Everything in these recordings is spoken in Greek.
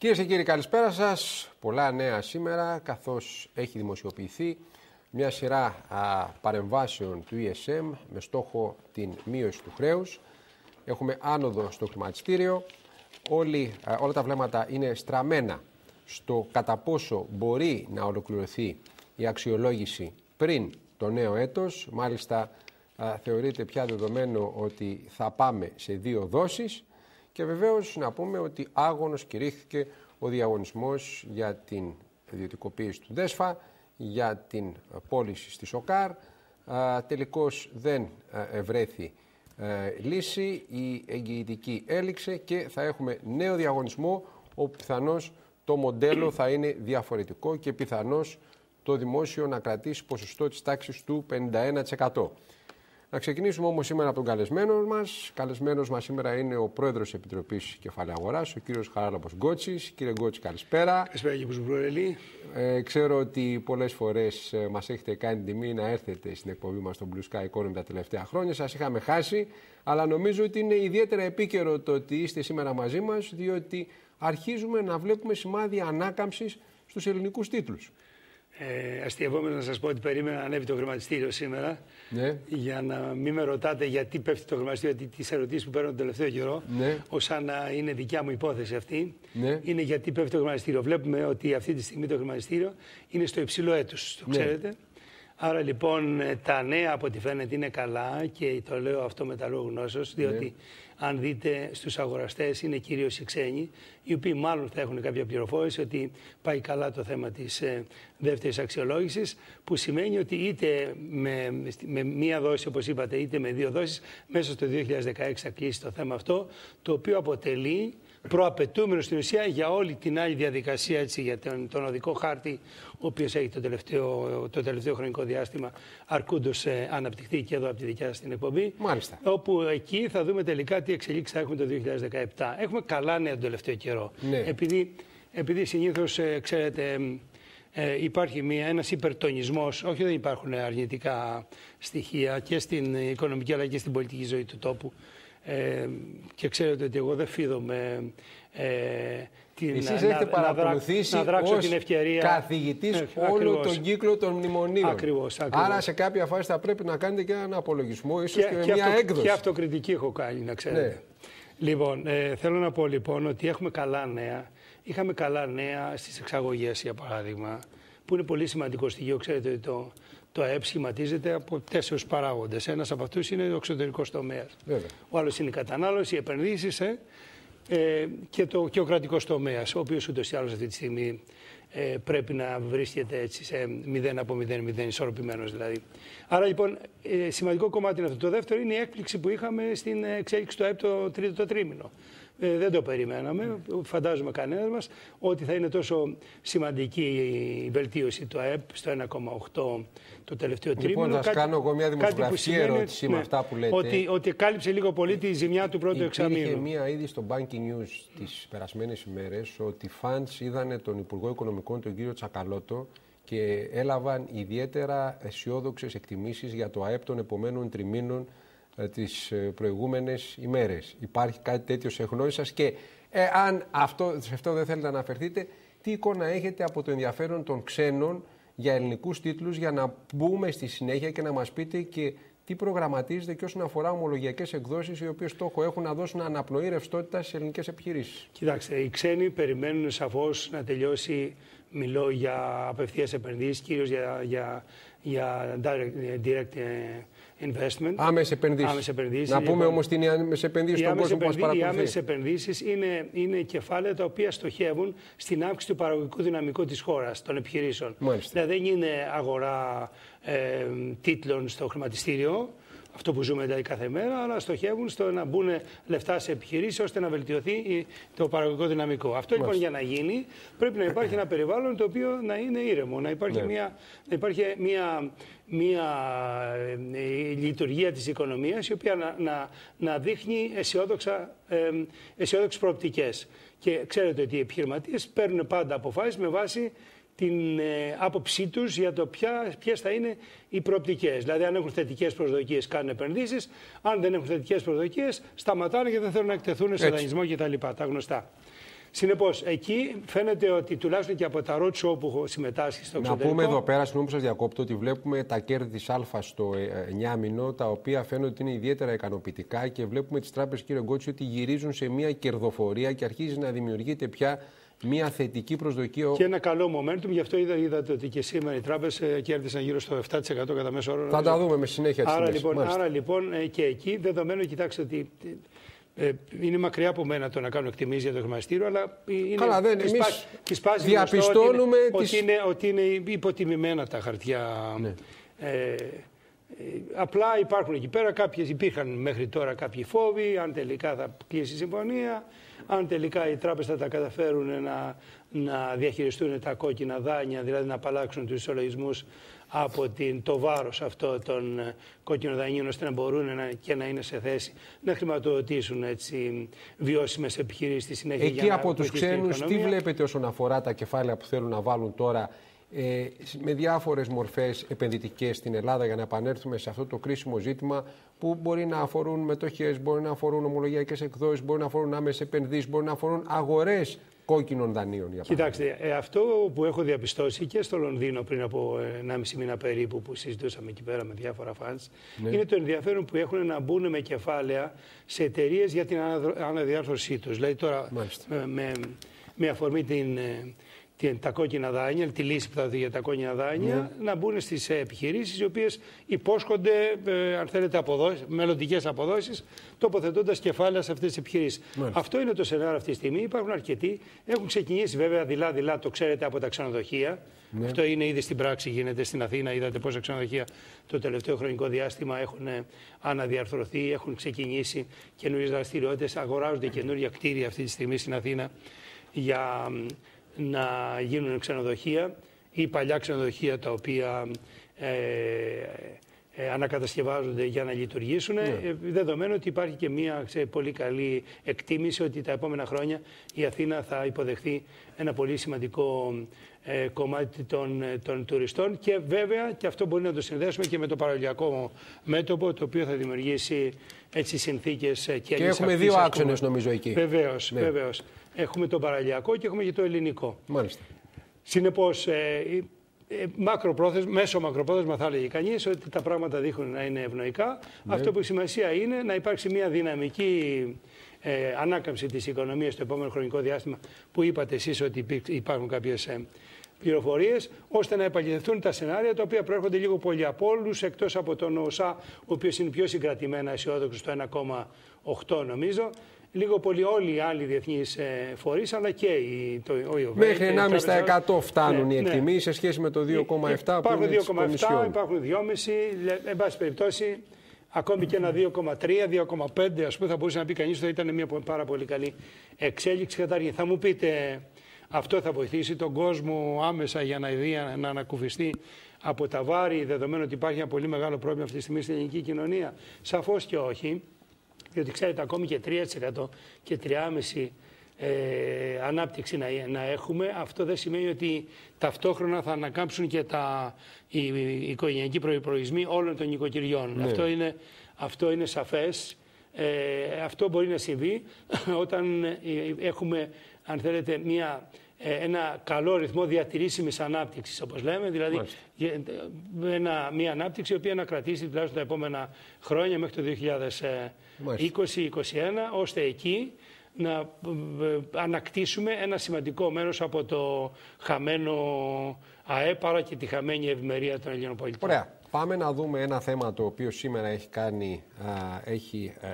Κυρίες και κύριοι, καλησπέρα σας. Πολλά νέα σήμερα, καθώς έχει δημοσιοποιηθεί μια σειρά α, παρεμβάσεων του ESM με στόχο την μείωση του χρέους. Έχουμε άνοδο στο χρηματιστήριο. Όλοι, α, όλα τα βλέμματα είναι στραμμένα στο κατά πόσο μπορεί να ολοκληρωθεί η αξιολόγηση πριν το νέο έτος. Μάλιστα θεωρείται πια δεδομένο ότι θα πάμε σε δύο δόσεις και βεβαίως να πούμε ότι άγωνος κηρύχθηκε ο διαγωνισμός για την ιδιωτικοποίηση του ΔΕΣΦΑ, για την πώληση στη ΣΟΚΑΡ. Τελικώς δεν ευρέθη λύση, η εγγυητική έληξε και θα έχουμε νέο διαγωνισμό όπου πιθανώς το μοντέλο θα είναι διαφορετικό και πιθανώς το δημόσιο να κρατήσει ποσοστό της τάξης του 51%. Να ξεκινήσουμε όμως σήμερα από τον καλεσμένο μας. Καλεσμένος μας σήμερα είναι ο πρόεδρος τη Επιτροπής Κεφαλαίου Αγοράς, ο κύριος Χαράλαμπος Γκότσης. Κύριε Γκότση, καλησπέρα. Καλησπέρα, κύριε Προεδρελή. Ε, ξέρω ότι πολλές φορές ε, μας έχετε κάνει τιμή να έρθετε στην εκπομπή μας στο Blue Sky Economy τα τελευταία χρόνια. Σας είχαμε χάσει, αλλά νομίζω ότι είναι ιδιαίτερα επίκαιρο το ότι είστε σήμερα μαζί μας, διότι αρχίζουμε να βλέπουμε σημάδια ανάκαμψης στους ελληνικούς τίτλους. Ε, αστειευόμενος να σας πω ότι περίμενα να ανέβει το χρηματιστήριο σήμερα. Ναι. Για να μην με ρωτάτε γιατί πέφτει το χρηματιστήριο, γιατί τις ερωτήσεις που παίρνω τον τελευταίο καιρό, Ναι. ω να είναι δικιά μου υπόθεση αυτή, Ναι. είναι γιατί πέφτει το χρηματιστήριο. Βλέπουμε ότι αυτή τη στιγμή το χρηματιστήριο είναι στο υψηλό έτου. Το Ναι. ξέρετε. Άρα λοιπόν ε, τα νέα από ό,τι φαίνεται είναι καλά και το λέω αυτό με τα λόγου γνώσεως, διότι Ναι. Αν δείτε στους αγοραστές είναι κυρίως οι ξένοι, οι οποίοι μάλλον θα έχουν κάποια πληροφόρηση ότι πάει καλά το θέμα της ε, δεύτερης αξιολόγησης, που σημαίνει ότι είτε με, με μία δόση όπως είπατε, είτε με δύο δόσεις, μέσα στο 2016 θα κλείσει το θέμα αυτό, το οποίο αποτελεί προαπαιτούμενος στην ουσία για όλη την άλλη διαδικασία έτσι, για τον, τον οδικό χάρτη ο οποίος έχει το τελευταίο, το τελευταίο χρονικό διάστημα αρκούντω ε, αναπτυχθεί και εδώ από τη δικιά σας την εκπομπή. Μάλιστα. Όπου εκεί θα δούμε τελικά τι εξελίξεις θα έχουμε το 2017. Έχουμε καλά νέα τον τελευταίο καιρό. Ναι. Επειδή, επειδή συνήθως, ξέρετε, ε, υπάρχει μια, ένας υπερτονισμός, όχι δεν υπάρχουν αρνητικά στοιχεία και στην οικονομική αλλά και στην πολιτική ζωή του τόπου. Ε, και ξέρετε ότι εγώ δεν φίδομαι ε, την, Εσείς να- έχετε να- να δρά- παρακολουθήσει να δράξω ως την ευκαιρία. καθηγητής Ε, όλο ακριβώς. τον κύκλο των μνημονίων. Ακριβώς, ακριβώς. Άρα σε κάποια φάση θα πρέπει να κάνετε και έναν απολογισμό, ίσως και, και, μια αυτο- έκδοση. και αυτοκριτική έχω κάνει, να ξέρετε. Ναι. Λοιπόν, ε, θέλω να πω λοιπόν ότι έχουμε καλά νέα. Είχαμε καλά νέα στις εξαγωγές, για παράδειγμα, που είναι πολύ σημαντικό στοιχείο. Ξέρετε ότι το, το ΑΕΠ σχηματίζεται από τέσσερους παράγοντες. Ένας από αυτούς είναι ο εξωτερικός τομέας. Βέβαια. Ο άλλος είναι η κατανάλωση, οι επενδύσεις ε, ε, και, το, και ο κρατικός τομέας, ο οποίος ούτως ή άλλως αυτή τη στιγμή ε, πρέπει να βρίσκεται έτσι σε 0 από 0, 0 ισορροπημένος δηλαδή. Άρα λοιπόν ε, σημαντικό κομμάτι είναι αυτό. Το δεύτερο είναι η έκπληξη που είχαμε στην εξέλιξη του ΑΕΠ το τρίτο το τρίμηνο. Ε, δεν το περιμέναμε, φαντάζομαι κανένας μας, ότι θα είναι τόσο σημαντική η βελτίωση του ΑΕΠ στο 1,8 το τελευταίο Λοιπόν, τρίμηνο. θα σας κάνω εγώ μια κάτι που δημοσιογραφική σημαίνει, ερώτηση με αυτά που λέτε. Ότι, ότι κάλυψε λίγο πολύ τη ζημιά του πρώτου Υπήρχε εξαμήνου. μία είδη στο Banking News τις περασμένες ημέρες ότι οι fans είδανε τον Υπουργό Οικονομικών, τον κύριο Τσακαλώτο και έλαβαν ιδιαίτερα αισιόδοξες εκτιμήσεις για το ΑΕΠ των επομένων τριμήνων ε, τις ε, προηγούμενες ημέρες. Υπάρχει κάτι τέτοιο σε γνώση σας και ε, αν αυτό, σε αυτό δεν θέλετε να αναφερθείτε, τι εικόνα έχετε από το ενδιαφέρον των ξένων για ελληνικούς τίτλους για να μπούμε στη συνέχεια και να μας πείτε και τι προγραμματίζεται και όσον αφορά ομολογιακές εκδόσεις, οι οποίες στόχο έχουν να δώσουν αναπνοή ρευστότητα στις ελληνικές επιχειρήσεις. Κοιτάξτε, οι ξένοι περιμένουν σαφώς να τελειώσει. Μιλώ για απευθείας επενδύσεις, κυρίως για, για, για direct, direct ε, investment. Άμεσες επενδύσεις. Άμεσες επενδύσεις, Να πούμε λοιπόν. όμως τι είναι οι άμεσε επενδύσεις Οι στον άμεσες κόσμο που μας επενδύ- οι παρακολουθεί. άμεσες επενδύσεις είναι, είναι κεφάλαια τα οποία στοχεύουν στην αύξηση του παραγωγικού δυναμικού της χώρας, των επιχειρήσεων. Μάλιστα. Δηλαδή δεν είναι αγορά ε, τίτλων στο χρηματιστήριο, αυτό που ζούμε δηλαδή κάθε μέρα, αλλά στοχεύουν στο να μπουν λεφτά σε επιχειρήσεις ώστε να βελτιωθεί η- το παραγωγικό δυναμικό. Αυτό λοιπόν για να γίνει πρέπει να υπάρχει ένα περιβάλλον το οποίο να είναι ήρεμο, να υπάρχει Ναι. μια, να υπάρχει μια, μια ε, λειτουργία της οικονομίας η οποία να, να, να δείχνει αισιόδοξα, ε, αισιόδοξες προοπτικές. Και ξέρετε ότι οι επιχειρηματίες παίρνουν πάντα αποφάσεις με βάση την ε, άποψή τους για το ποια, ποιες θα είναι οι προοπτικές. Δηλαδή αν έχουν θετικές προσδοκίες κάνουν επενδύσεις, αν δεν έχουν θετικές προσδοκίες σταματάνε και δεν θέλουν να εκτεθούν σε Έτσι. δανεισμό κτλ. Τα γνωστά. Συνεπώς, εκεί φαίνεται ότι τουλάχιστον και από τα roadshow που έχω συμμετάσχει στο εξωτερικό. Να πούμε εδώ πέρα, συγγνώμη που σας διακόπτω, ότι βλέπουμε τα κέρδη της Α στο 9 μηνό, τα οποία φαίνονται ότι είναι ιδιαίτερα ικανοποιητικά και βλέπουμε τις τράπεζες, κύριε Γκότσι, ότι γυρίζουν σε μια κερδοφορία και αρχίζει να δημιουργείται πια μια θετική προσδοκία. Και ένα καλό momentum. Γι' αυτό είδα, είδατε ότι και σήμερα οι τράπεζες κέρδισαν γύρω στο 7% κατά μέσο όρο. Θα τα δούμε με συνέχεια άρα, λοιπόν, άρα λοιπόν ε, και εκεί, δεδομένου, κοιτάξτε ότι ε, είναι μακριά από μένα το να κάνω εκτιμήσεις για το χρηματιστήριο, αλλά είναι. Καλά, δεν εμείς διαπιστώνουμε ότι είναι, ότι, είναι, ότι είναι υποτιμημένα τα χαρτιά. Ναι. Ε, ε, απλά υπάρχουν εκεί πέρα κάποιες, υπήρχαν μέχρι τώρα κάποιοι φόβοι, αν τελικά θα κλείσει η συμφωνία, αν τελικά οι τράπεζες θα τα καταφέρουν να, να διαχειριστούν τα κόκκινα δάνεια, δηλαδή να απαλλάξουν τους ισολογισμούς από την, το βάρος αυτό των ε, κόκκινων δανείων ώστε να μπορούν να, και να είναι σε θέση να χρηματοδοτήσουν έτσι, βιώσιμες επιχειρήσεις στη συνέχεια. Εκεί από τους ξένους τι βλέπετε όσον αφορά τα κεφάλαια που θέλουν να βάλουν τώρα ε, με διάφορες μορφές επενδυτικές στην Ελλάδα για να επανέλθουμε σε αυτό το κρίσιμο ζήτημα που μπορεί να αφορούν μετοχές, μπορεί να αφορούν ομολογιακές εκδόσεις, μπορεί να αφορούν άμεσες επενδύσεις, μπορεί να αφορούν αγορές κόκκινων δανείων. Για Κοιτάξτε, ε, αυτό που έχω διαπιστώσει και στο Λονδίνο πριν από 1,5 μήνα περίπου που συζητούσαμε εκεί πέρα με διάφορα φαντς, ναι. είναι το ενδιαφέρον που έχουν να μπουν με κεφάλαια σε εταιρείες για την αναδιάρθρωσή τους. Δηλαδή τώρα με, με, με αφορμή την ε, τα κόκκινα δάνεια, τη λύση που θα δει για τα κόκκινα δάνεια, ναι. να μπουν στις επιχειρήσεις οι οποίες υπόσχονται, ε, αν θέλετε, αποδόσεις, μελλοντικές αποδόσεις, τοποθετώντας κεφάλαια σε αυτές τις επιχειρήσεις. Αυτό είναι το σενάριο αυτή τη στιγμή. Υπάρχουν αρκετοί. Έχουν ξεκινήσει βέβαια δειλά-δειλά, το ξέρετε, από τα ξενοδοχεία. Ναι. Αυτό είναι ήδη στην πράξη, γίνεται στην Αθήνα. Είδατε πόσα ξενοδοχεία το τελευταίο χρονικό διάστημα έχουν ε, αναδιαρθρωθεί, έχουν ξεκινήσει καινούριες δραστηριότητες, αγοράζονται καινούργια κτίρια αυτή τη στιγμή στην Αθήνα για να γίνουν ξενοδοχεία ή παλιά ξενοδοχεία τα οποία ε, ε, ανακατασκευάζονται για να λειτουργήσουν, ναι. ε, δεδομένου ότι υπάρχει και μια πολύ καλή εκτίμηση ότι τα επόμενα χρόνια η Αθήνα θα υποδεχθεί ένα πολύ σημαντικό ε, κομμάτι των, των τουριστών και βέβαια και αυτό μπορεί να το συνδέσουμε και με το παραλιακό μέτωπο το οποίο θα δημιουργήσει έτσι συνθήκες και, και έχουμε δύο άξονες νομίζω εκεί. Βεβαίως, ναι. βεβαίως. Έχουμε το παραλιακό και έχουμε και το ελληνικό. Μάλιστα. Συνεπώς, ε, ε, μέσω μακροπρόθεσμα θα έλεγε κανείς ότι τα πράγματα δείχνουν να είναι ευνοϊκά. Ναι. Αυτό που έχει σημασία είναι να υπάρξει μια δυναμική ε, ανάκαμψη της οικονομίας στο επόμενο χρονικό διάστημα που είπατε εσείς ότι υπάρχουν κάποιες ε, πληροφορίες ώστε να επαληθευτούν τα σενάρια τα οποία προέρχονται λίγο πολύ από όλους εκτός από τον ΟΣΑ ο οποίος είναι πιο συγκρατημένα αισιόδοξος στο 1,8 νομίζω λίγο πολύ όλοι οι άλλοι διεθνείς ε, φορείς, αλλά και οι, το, ο ΙΟΒ. Μέχρι 1,5% φτάνουν ναι, οι εκτιμήσεις ναι. σε σχέση με το 2,7% που είναι 2,7, υπάρχουν 2,5, εν πάση περιπτώσει. Ακόμη και ένα 2,3, 2,5 ας πούμε θα μπορούσε να πει κανείς ότι ήταν μια πάρα πολύ καλή εξέλιξη κατάργηση. Θα μου πείτε αυτό θα βοηθήσει τον κόσμο άμεσα για να, δει, να ανακουφιστεί από τα βάρη δεδομένου ότι υπάρχει ένα πολύ μεγάλο πρόβλημα αυτή τη στιγμή στην ελληνική κοινωνία. Σαφώς και όχι. Διότι ξέρετε ακόμη και 3% και 3,5% ε, ανάπτυξη να, να έχουμε, αυτό δεν σημαίνει ότι ταυτόχρονα θα ανακάμψουν και τα, οι, οι οικογενειακοί προϋπολογισμοί όλων των οικοκυριών. Ναι. Αυτό, είναι, αυτό είναι σαφές. Ε, αυτό μπορεί να συμβεί όταν ε, έχουμε, αν θέλετε, μια ε, ένα καλό ρυθμό διατηρήσιμης ανάπτυξης, όπως λέμε, δηλαδή ένα, μια ανάπτυξη η οποία να κρατήσει τουλάχιστον τα επόμενα χρόνια μέχρι το 2020-2021, ώστε εκεί να ε, ανακτήσουμε ένα σημαντικό μέρος από το χαμένο ΑΕΠ, άρα και τη χαμένη ευημερία των Ελλήνων πολιτών. Ωραία. Πάμε να δούμε ένα θέμα το οποίο σήμερα έχει, κάνει, έχει ε,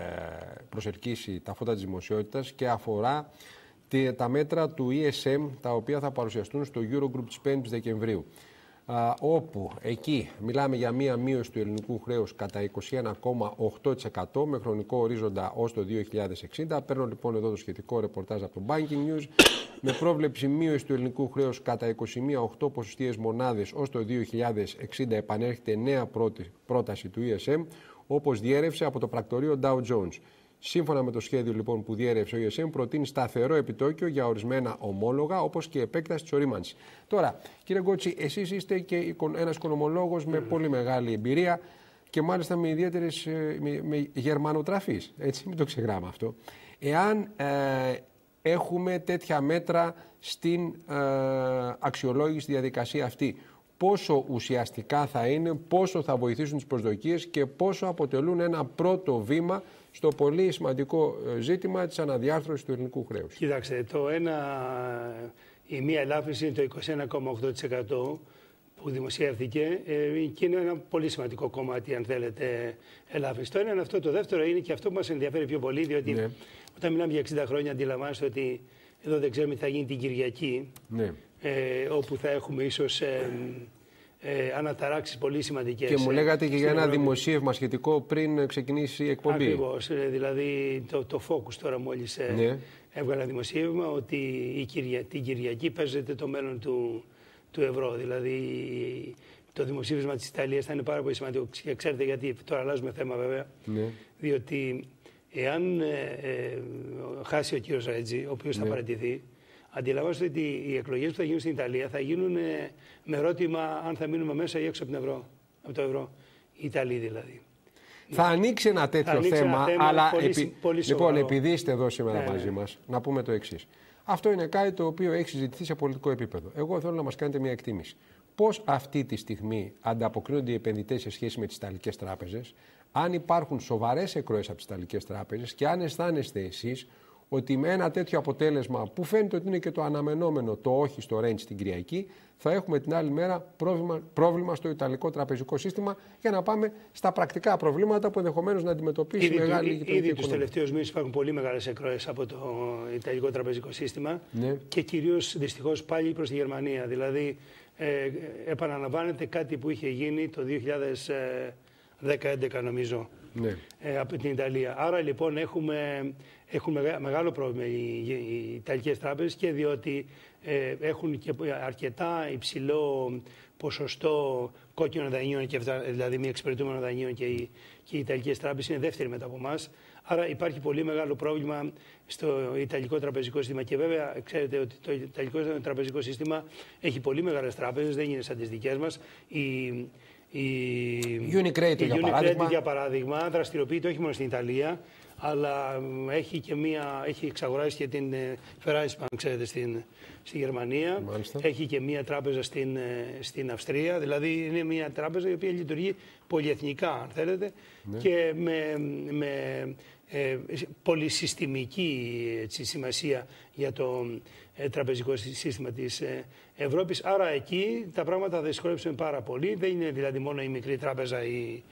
προσελκύσει τα φώτα της δημοσιότητας και αφορά τα μέτρα του ESM τα οποία θα παρουσιαστούν στο Eurogroup της 5ης Δεκεμβρίου όπου εκεί μιλάμε για μία μείωση του ελληνικού χρέους κατά 21,8% με χρονικό ορίζοντα ως το 2060. Παίρνω λοιπόν εδώ το σχετικό ρεπορτάζ από το Banking News με πρόβλεψη μείωση του ελληνικού χρέους κατά 21,8 ποσοστίες μονάδες ως το 2060 επανέρχεται νέα πρόταση του ESM όπως διέρευσε από το πρακτορείο Dow Jones. Σύμφωνα με το σχέδιο λοιπόν που διέρευσε ο ESM, προτείνει σταθερό επιτόκιο για ορισμένα ομόλογα, όπως και επέκταση της ορίμανσης. Τώρα, κύριε Γκότσι, εσείς είστε και ένας οικονομολόγος με πολύ μεγάλη εμπειρία και μάλιστα με ιδιαίτερες με, με γερμανοτραφείς. Έτσι, μην το ξεγράμε αυτό. Εάν ε, έχουμε τέτοια μέτρα στην ε, αξιολόγηση διαδικασία αυτή. Πόσο ουσιαστικά θα είναι, πόσο θα βοηθήσουν τις προσδοκίες και πόσο αποτελούν ένα πρώτο βήμα στο πολύ σημαντικό ε, ζήτημα της αναδιάρθρωσης του ελληνικού χρέους. Κοιτάξτε, το ένα, η μία ελάφρυνση είναι το 21,8% που δημοσιεύθηκε ε, και είναι ένα πολύ σημαντικό κομμάτι, αν θέλετε, ελάφρυνση. Το ένα είναι αυτό. Το δεύτερο είναι και αυτό που μας ενδιαφέρει πιο πολύ, διότι ναι. όταν μιλάμε για 60 χρόνια αντιλαμβάνεστε ότι εδώ δεν ξέρουμε τι θα γίνει την Κυριακή, ναι. ε, όπου θα έχουμε ίσως... Ε, ε, αναταράξεις πολύ σημαντικές. Και μου λέγατε και για ένα δημοσίευμα σχετικό πριν ξεκινήσει η εκπομπή. Ακριβώς. Ε, δηλαδή το, το Focus τώρα μόλις ε, ναι. έβγαλε ένα δημοσίευμα ότι η Κυρια, την Κυριακή παίζεται το μέλλον του, του ευρώ. Δηλαδή το δημοσίευμα της Ιταλίας θα είναι πάρα πολύ σημαντικό. Και ξέρετε γιατί, τώρα αλλάζουμε θέμα βέβαια. Ναι. Διότι εάν ε, ε, χάσει ο κύριος Ρέτζη, ο οποίος ναι. θα παρατηθεί, αντιλαμβάνεστε ότι οι εκλογές που θα γίνουν στην Ιταλία θα γίνουν ε, με ερώτημα αν θα μείνουμε μέσα ή έξω από, την ευρώ, από το ευρώ. Οι Ιταλοί δηλαδή. Θα ανοίξει ένα τέτοιο θέμα, αλλά πολύ, πολύ λοιπόν, επειδή είστε εδώ σήμερα ναι, μαζί ναι. μας, να πούμε το εξής. Αυτό είναι κάτι το οποίο έχει συζητηθεί σε πολιτικό επίπεδο. Εγώ θέλω να μας κάνετε μια εκτίμηση. Πώς αυτή τη στιγμή ανταποκρίνονται οι επενδυτές σε σχέση με τις Ιταλικές τράπεζες, αν υπάρχουν σοβαρές εκροές από τις Ιταλικές τράπεζες και αν αισθάνεστε εσείς ότι με ένα τέτοιο αποτέλεσμα που φαίνεται ότι είναι και το αναμενόμενο το όχι στο range στην Κυριακή, θα έχουμε την άλλη μέρα πρόβλημα, πρόβλημα στο Ιταλικό τραπεζικό σύστημα για να πάμε στα πρακτικά προβλήματα που ενδεχομένως να αντιμετωπίσει ήδη, μεγάλη γειτονική Ήδη του τελευταίους μήνες υπάρχουν πολύ μεγάλες εκροές από το Ιταλικό τραπεζικό σύστημα ναι. και κυρίως δυστυχώς πάλι προς τη Γερμανία. Δηλαδή, ε, επαναλαμβάνεται κάτι που είχε γίνει το 2010-2011 νομίζω ναι. ε, από την Ιταλία. Άρα λοιπόν έχουμε έχουν μεγάλο πρόβλημα οι, οι Ιταλικές τράπεζες και διότι ε, έχουν και αρκετά υψηλό ποσοστό κόκκινων δανείων, και δηλαδή μη εξυπηρετούμενων δανείων και οι, και οι Ιταλικές τράπεζες είναι δεύτεροι μετά από εμάς. Άρα υπάρχει πολύ μεγάλο πρόβλημα στο Ιταλικό τραπεζικό σύστημα. Και βέβαια, ξέρετε ότι το Ιταλικό τραπεζικό σύστημα έχει πολύ μεγάλες τράπεζες, δεν είναι σαν τις δικές μας. Η, η Unicredit, για, παράδειγμα. για παράδειγμα δραστηριοποιείται όχι μόνο στην Ιταλία, αλλά έχει και μία, έχει εξαγοράσει και την ε, Bank, ξέρετε, στην, στη Γερμανία. Έχει και μία τράπεζα στην, ε, στην Αυστρία. Δηλαδή είναι μία τράπεζα η οποία λειτουργεί πολυεθνικά, αν θέλετε, ναι. και με, με ε, πολυσυστημική έτσι, σημασία για το ε, τραπεζικό σύστημα της ε, Ευρώπης. Άρα εκεί τα πράγματα θα δυσκολέψουν πάρα πολύ. Δεν είναι δηλαδή μόνο η μικρή τράπεζα η,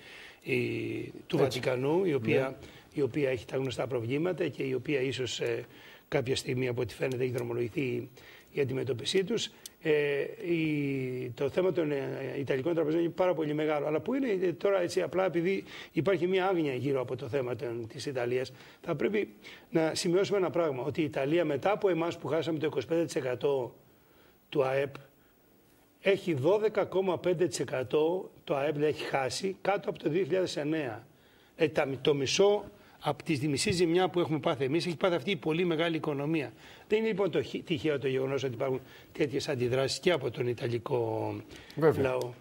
η, του Βατικανού, η οποία ναι η οποία έχει τα γνωστά προβλήματα και η οποία ίσως ε, κάποια στιγμή από ό,τι φαίνεται έχει δρομολογηθεί η αντιμετώπιση τους. Ε, η, το θέμα των ε, Ιταλικών τραπεζών είναι πάρα πολύ μεγάλο. Αλλά που είναι ε, τώρα έτσι απλά επειδή υπάρχει μια άγνοια γύρω από το θέμα τη της Ιταλίας, θα πρέπει να σημειώσουμε ένα πράγμα. Ότι η Ιταλία μετά από εμάς που χάσαμε το 25% του ΑΕΠ, έχει 12,5% το ΑΕΠ δεν έχει χάσει κάτω από το 2009. Ε, το μισό από τη μισή ζημιά που έχουμε πάθει εμείς, έχει πάθει αυτή η πολύ μεγάλη οικονομία. Δεν είναι λοιπόν το τυχαίο το γεγονός ότι υπάρχουν τέτοιες αντιδράσεις και από τον Ιταλικό Βέβαια. λαό.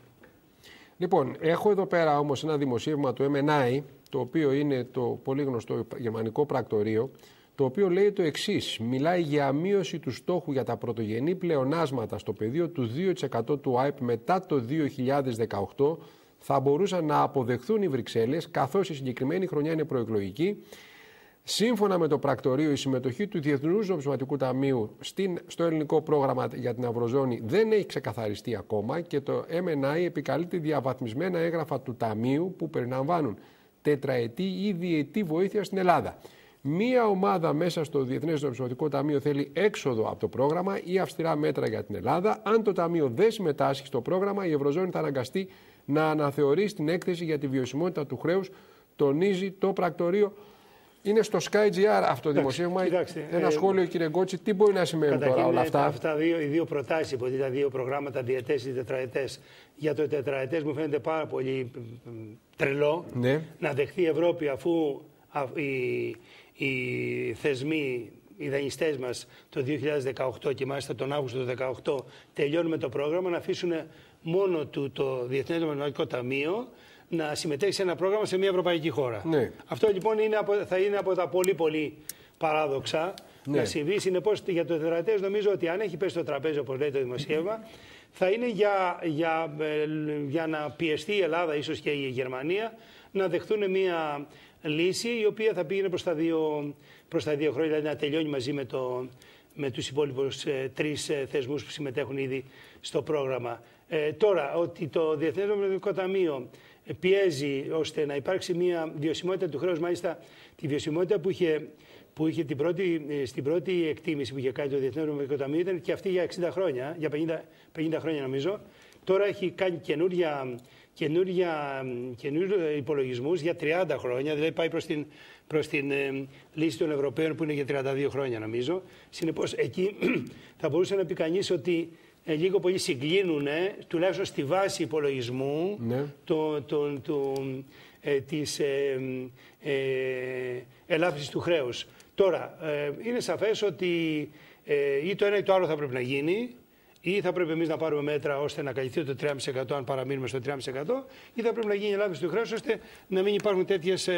Λοιπόν, έχω εδώ πέρα όμως ένα δημοσίευμα του MNI, το οποίο είναι το πολύ γνωστό γερμανικό πρακτορείο, το οποίο λέει το εξής. Μιλάει για μείωση του στόχου για τα πρωτογενή πλεονάσματα στο πεδίο του 2% του ΑΕΠ μετά το 2018 θα μπορούσαν να αποδεχθούν οι Βρυξέλλες, καθώς η συγκεκριμένη χρονιά είναι προεκλογική. Σύμφωνα με το πρακτορείο, η συμμετοχή του Διεθνούς Νομισματικού Ταμείου στην, στο ελληνικό πρόγραμμα για την Αυρozώνη δεν έχει ξεκαθαριστεί ακόμα και το MNI επικαλείται διαβαθμισμένα έγγραφα του Ταμείου που περιλαμβάνουν τετραετή ή διετή βοήθεια στην Ελλάδα. Μία ομάδα μέσα στο Διεθνές Νομισματικό Ταμείο θέλει έξοδο από το πρόγραμμα ή αυστηρά μέτρα για την Ελλάδα. Αν το Ταμείο δεν συμμετάσχει στο πρόγραμμα, η Ευρωζώνη θα αναγκαστεί να αναθεωρήσει την έκθεση για τη βιωσιμότητα του χρέους, τονίζει το πρακτορείο. Είναι στο SkyGR αυτό το δημοσίευμα. Ένα ε, σχόλιο, κύριε Γκότση, τι μπορεί να σημαίνει τώρα όλα αυτά; Αυτά δύο, οι δύο προτάσεις, που τα δύο προγράμματα, διετές ή τετραετές. Για το τετραετές μου φαίνεται πάρα πολύ τρελό ναι. να δεχθεί η Ευρώπη αφού οι, οι θεσμοί οι δανειστές μας το 2018 και μάλιστα τον Αύγουστο του 2018 τελειώνουν με το πρόγραμμα να αφήσουν μόνο του το Διεθνές Νομισματικό Ταμείο να συμμετέχει σε ένα πρόγραμμα σε μια ευρωπαϊκή χώρα. Ναι. Αυτό λοιπόν είναι θα είναι από τα πολύ πολύ παράδοξα Ναι. να συμβεί. Συνεπώς για το τετρατέ νομίζω ότι αν έχει πέσει το τραπέζι, όπως λέει το δημοσίευμα, θα είναι για, για, ε, για να πιεστεί η Ελλάδα, ίσως και η Γερμανία, να δεχτούν μια λύση η οποία θα πήγαινε προς τα, δύο, προς τα δύο χρόνια, δηλαδή να τελειώνει μαζί με, το, με τους υπόλοιπους ε, τρεις ε, θεσμούς που συμμετέχουν ήδη στο πρόγραμμα. Ε, τώρα, ότι το Διεθνές Νομισματικό Ταμείο ε, πιέζει ώστε να υπάρξει μια βιωσιμότητα του χρέους, μάλιστα τη βιωσιμότητα που είχε, που είχε την πρώτη, ε, στην πρώτη εκτίμηση που είχε κάνει το Διεθνές Νομισματικό Ταμείο ήταν και αυτή για 60 χρόνια, για 50, 50 χρόνια νομίζω. Τώρα έχει κάνει καινούρια, καινούρια, καινούριου υπολογισμούς για 30 χρόνια, δηλαδή πάει προς την, προς την ε, λύση των Ευρωπαίων που είναι για 32 χρόνια νομίζω. Συνεπώς εκεί θα μπορούσε να πει κανείς ότι ε, λίγο πολύ συγκλίνουν, τουλάχιστον στη βάση υπολογισμού Ναι. το, το, το, ε, της ε, ε, ελάφρυνσης του χρέους. Τώρα, ε, είναι σαφές ότι ε, ή το ένα ή το άλλο θα πρέπει να γίνει, ή θα πρέπει εμείς να πάρουμε μέτρα ώστε να καλυφθεί το 3,5% αν παραμείνουμε στο 3,5% ή θα πρέπει να γίνει η ελάφρυνση του χρέους ώστε να μην υπάρχουν τέτοιες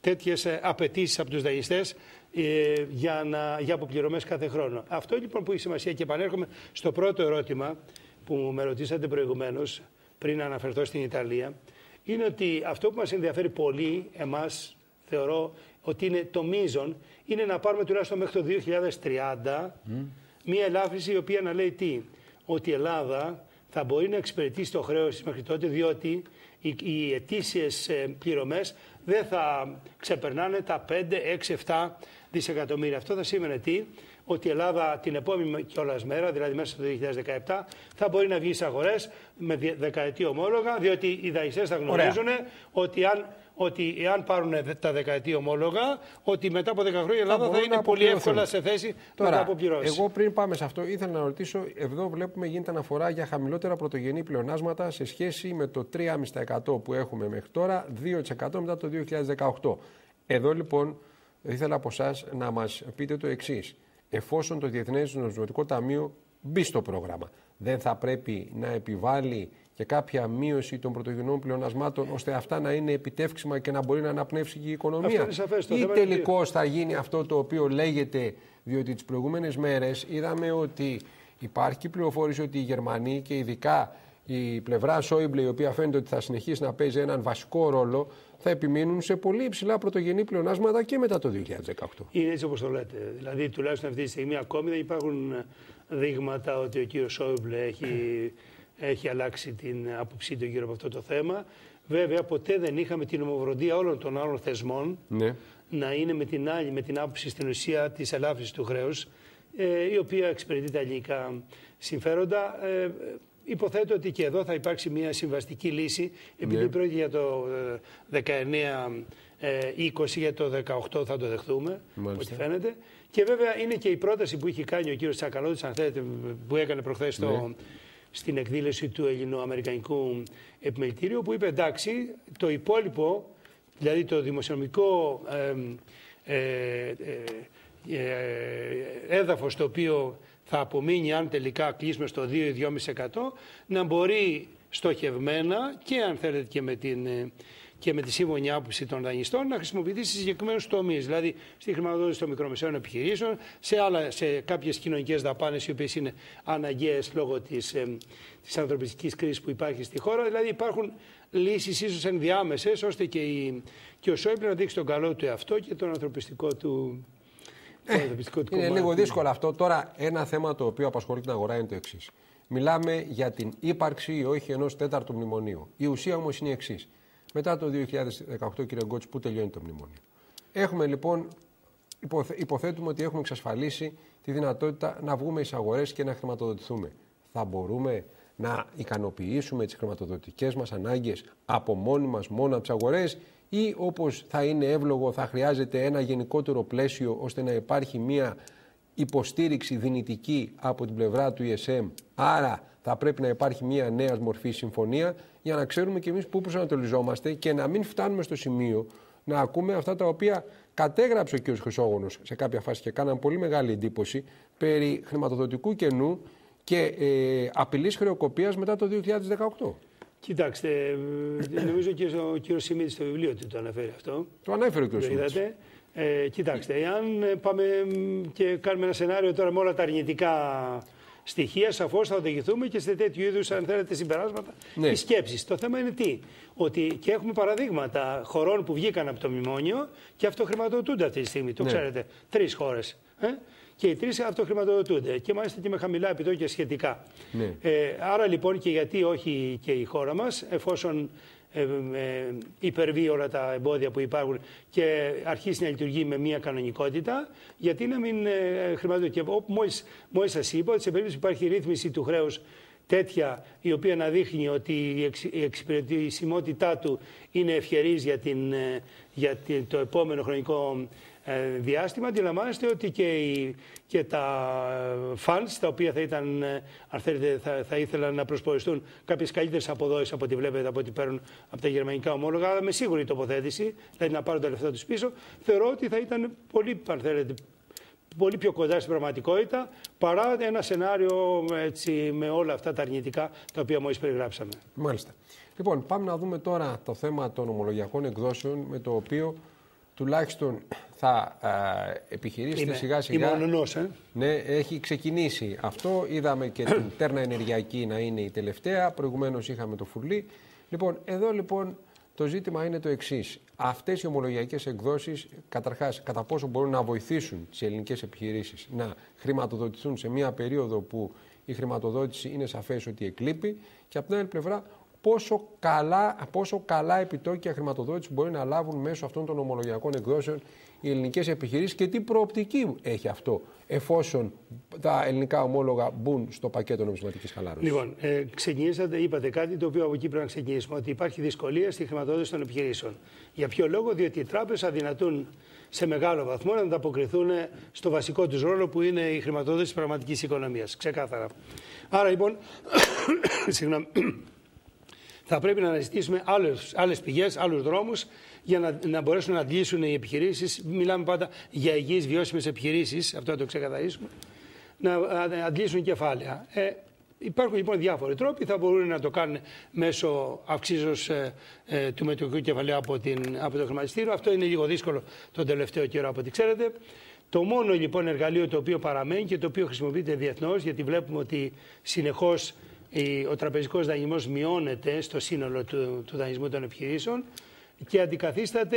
τέτοιες απαιτήσεις από τους δανειστές ε, για, να, για αποπληρωμές κάθε χρόνο. Αυτό λοιπόν που έχει σημασία και επανέρχομαι στο πρώτο ερώτημα που με ρωτήσατε προηγουμένως, πριν αναφερθώ στην Ιταλία, είναι ότι αυτό που μας ενδιαφέρει πολύ, εμάς θεωρώ ότι είναι το μείζον, είναι να πάρουμε τουλάχιστον μέχρι το 2030 μια ελάφρυνση η οποία να λέει τι, ότι η Ελλάδα θα μπορεί να εξυπηρετήσει το χρέος της μέχρι τότε, διότι οι, οι ετήσιες ε, πληρωμές δεν θα ξεπερνάνε τα 5, 6, 7 δισεκατομμύρια. Αυτό θα σήμαινε τι, ότι η Ελλάδα την επόμενη κιόλας μέρα, δηλαδή μέσα στο 2017, θα μπορεί να βγει στις αγορές με δι- δεκαετή ομόλογα, διότι οι δανειστές θα γνωρίζουν ότι αν, ότι εάν πάρουν τα δεκαετή ομόλογα, ότι μετά από 10 χρόνια η Ελλάδα θα, μπορούν να είναι πολύ αποπληρωθούν. εύκολα σε θέση να τα Τώρα, αποπληρώσει. εγώ πριν πάμε σε αυτό, ήθελα να ρωτήσω, εδώ βλέπουμε γίνεται αναφορά για χαμηλότερα πρωτογενή πλεονάσματα σε σχέση με το 3,5% που έχουμε μέχρι τώρα, 2% μετά το 2018. Εδώ λοιπόν ήθελα από εσάς να μας πείτε το εξής. Εφόσον το Διεθνές Νομισματικό Ταμείο μπει στο πρόγραμμα, δεν θα πρέπει να επιβάλλει και κάποια μείωση των πρωτογενών πλεονασμάτων ώστε αυτά να είναι επιτεύξιμα και να μπορεί να αναπνεύσει και η οικονομία. Αυτό είναι σαφές. Το Ή θέμα είναι τελικώς θα γίνει αυτό το οποίο λέγεται, διότι τις προηγούμενες μέρες είδαμε ότι υπάρχει πληροφόρηση ότι οι Γερμανοί και ειδικά η πλευρά Σόιμπλε, η οποία φαίνεται ότι θα συνεχίσει να παίζει έναν βασικό ρόλο, θα επιμείνουν σε πολύ υψηλά πρωτογενή πλεονάσματα και μετά το 2018. Είναι έτσι όπως το λέτε. Δηλαδή, τουλάχιστον αυτή τη στιγμή ακόμη δεν υπάρχουν δείγματα ότι ο κύριος Σόιμπλε έχει, έχει αλλάξει την άποψή του γύρω από αυτό το θέμα. Βέβαια, ποτέ δεν είχαμε την ομοβροντία όλων των άλλων θεσμών Ναι. να είναι με την άλλη, με την άποψη στην ουσία της ελάφρυνση του χρέους, ε, η οποία εξυπηρετεί τα ελληνικά συμφέροντα. Ε, υποθέτω ότι και εδώ θα υπάρξει μια συμβαστική λύση, επειδή Ναι. πρόκειται για το ε, 19-20, για το 18 θα το δεχθούμε, Μάλιστα. ό,τι φαίνεται. Και βέβαια είναι και η πρόταση που είχε κάνει ο κύριος Τσακαλώτης, αν θέλετε, που έκανε προχθές στο, Ναι. Στην εκδήλωση του Ελληνοαμερικανικού Επιμελητήριου, που είπε εντάξει, το υπόλοιπο, δηλαδή το δημοσιονομικό εμ, ε, ε, ε, έδαφος το οποίο θα απομείνει αν τελικά κλείσουμε στο 2-2,5% να μπορεί στοχευμένα και αν θέλετε και με την, ε, και με τη σύμφωνη άποψη των δανειστών να χρησιμοποιηθεί σε συγκεκριμένους τομείς. Δηλαδή στη χρηματοδότηση των μικρομεσαίων επιχειρήσεων, σε, άλλα, σε κάποιες κοινωνικές δαπάνες οι οποίες είναι αναγκαίες λόγω της της ανθρωπιστικής κρίσης που υπάρχει στη χώρα. Δηλαδή υπάρχουν λύσεις ίσως ενδιάμεσες ώστε και, η, και ο Σόιμπλε να δείξει τον καλό του εαυτό και τον ανθρωπιστικό του. το ανθρωπιστικό του Είναι κομμάτι. λίγο δύσκολο αυτό. Τώρα, ένα θέμα το οποίο απασχολεί την αγορά είναι το εξής. Μιλάμε για την ύπαρξη ή όχι ενός τέταρτου μνημονίου. Η ουσία όμως είναι η εξής. Μετά το 2018, κύριε Γκότς, πού τελειώνει το μνημόνιο; Έχουμε λοιπόν, υποθε- υποθέτουμε ότι έχουμε εξασφαλίσει τη δυνατότητα να βγούμε εις αγορές και να χρηματοδοτηθούμε. Θα μπορούμε να ικανοποιήσουμε τις χρηματοδοτικές μας ανάγκες από μόνοι μας μόνο από τις αγορές ή όπως θα είναι εύλογο θα χρειάζεται ένα γενικότερο πλαίσιο ώστε να υπάρχει μια υποστήριξη δυνητική από την πλευρά του ESM. Άρα θα πρέπει να υπάρχει μια νέα μορφή συμφωνία για να ξέρουμε και εμείς πού προσανατολιζόμαστε και να μην φτάνουμε στο σημείο να ακούμε αυτά τα οποία κατέγραψε ο κ. Χρυσόγονος σε κάποια φάση και κάναν πολύ μεγάλη εντύπωση περί χρηματοδοτικού κενού και ε, απειλής χρεοκοπίας μετά το 2018. Κοιτάξτε, ε, νομίζω και ο κύριο Σιμίδη στο βιβλίο του το αναφέρει αυτό. Το ανέφερε ο κ. Το Σιμίτης. είδατε. Ε, κοιτάξτε, εάν ε, πάμε και κάνουμε ένα σενάριο τώρα με όλα τα αρνητικά στοιχεία, σαφώς θα οδηγηθούμε και σε τέτοιου είδους, αν θέλετε, συμπεράσματα ναι. ή σκέψεις. Το θέμα είναι τι; Ότι και έχουμε παραδείγματα χωρών που βγήκαν από το μνημόνιο και αυτοχρηματοδοτούνται αυτή τη στιγμή. Το ναι. ξέρετε. Τρεις χώρες. Ε; Και οι τρεις αυτοχρηματοδοτούνται και μάλιστα και με χαμηλά επιτόκια σχετικά. Ναι. Ε, άρα λοιπόν και γιατί όχι και η χώρα μας, εφόσον ε, ε, υπερβεί όλα τα εμπόδια που υπάρχουν και αρχίσει να λειτουργεί με μια κανονικότητα, γιατί να μην ε, χρηματοδοτεί. Και μόλις, μόλις σας είπα ότι σε περίπτωση που υπάρχει ρύθμιση του χρέους τέτοια η οποία να δείχνει ότι η εξυπηρετησιμότητά του είναι ευχερής για, την, για το επόμενο χρονικό ε, διάστημα αντιλαμβάνεστε ότι και, η, και τα funds τα οποία θα ήταν, ε, αν θέλετε, θα, θα ήθελαν να προσποριστούν κάποιες καλύτερες αποδόσεις από ό,τι βλέπετε από ό,τι παίρνουν από τα γερμανικά ομόλογα, αλλά με σίγουρη τοποθέτηση, δηλαδή να πάρουν τα λεφτά τους πίσω, θεωρώ ότι θα ήταν πολύ, αν θέλετε, πολύ πιο κοντά στην πραγματικότητα παρά ένα σενάριο έτσι, με όλα αυτά τα αρνητικά τα οποία μόλις περιγράψαμε. Μάλιστα. Λοιπόν, πάμε να δούμε τώρα το θέμα των ομολογιακών εκδόσεων με το οποίο τουλάχιστον θα ε, επιχειρήσετε σιγά σιγά. ε; Ναι, έχει ξεκινήσει αυτό. Είδαμε και την τέρνα ενεργειακή να είναι η τελευταία. Προηγουμένως είχαμε το φουρλί. Λοιπόν, εδώ λοιπόν το ζήτημα είναι το εξής. Αυτές οι ομολογιακές εκδόσεις, καταρχάς, κατά πόσο μπορούν να βοηθήσουν τις ελληνικές επιχειρήσεις να χρηματοδοτηθούν σε μια περίοδο που η χρηματοδότηση είναι σαφές ότι εκλείπει. Και από την άλλη πλευρά, πόσο καλά, πόσο καλά επιτόκια χρηματοδότηση μπορεί να λάβουν μέσω αυτών των ομολογιακών εκδόσεων οι ελληνικές επιχειρήσεις και τι προοπτική έχει αυτό εφόσον τα ελληνικά ομόλογα μπουν στο πακέτο νομισματικής χαλάρωσης. Λοιπόν, ε, ξεκινήσατε, είπατε κάτι το οποίο από εκεί πρέπει να ξεκινήσουμε, ότι υπάρχει δυσκολία στη χρηματοδότηση των επιχειρήσεων. Για ποιο λόγο, διότι οι τράπεζες αδυνατούν σε μεγάλο βαθμό να ανταποκριθούν στο βασικό τους ρόλο που είναι η χρηματοδότηση της πραγματικής οικονομίας. Ξεκάθαρα. Άρα λοιπόν, συγγνώμη, θα πρέπει να αναζητήσουμε άλλες, άλλες πηγές, άλλους δρόμους για να, να μπορέσουν να αντλήσουν οι επιχειρήσεις. Μιλάμε πάντα για υγιείς βιώσιμες επιχειρήσεις, αυτό το ξεκαθαρίσουμε, να αντλήσουν κεφάλαια. Ε, Υπάρχουν λοιπόν διάφοροι τρόποι. Θα μπορούν να το κάνουν μέσω αυξήσεως ε, ε, του μετοχικού κεφαλαίου από, την, από το χρηματιστήριο. Αυτό είναι λίγο δύσκολο τον τελευταίο καιρό, από ό,τι ξέρετε. Το μόνο λοιπόν εργαλείο το οποίο παραμένει και το οποίο χρησιμοποιείται διεθνώς, γιατί βλέπουμε ότι συνεχώς ο τραπεζικός δανεισμός μειώνεται στο σύνολο του, του δανεισμού των επιχειρήσεων και αντικαθίσταται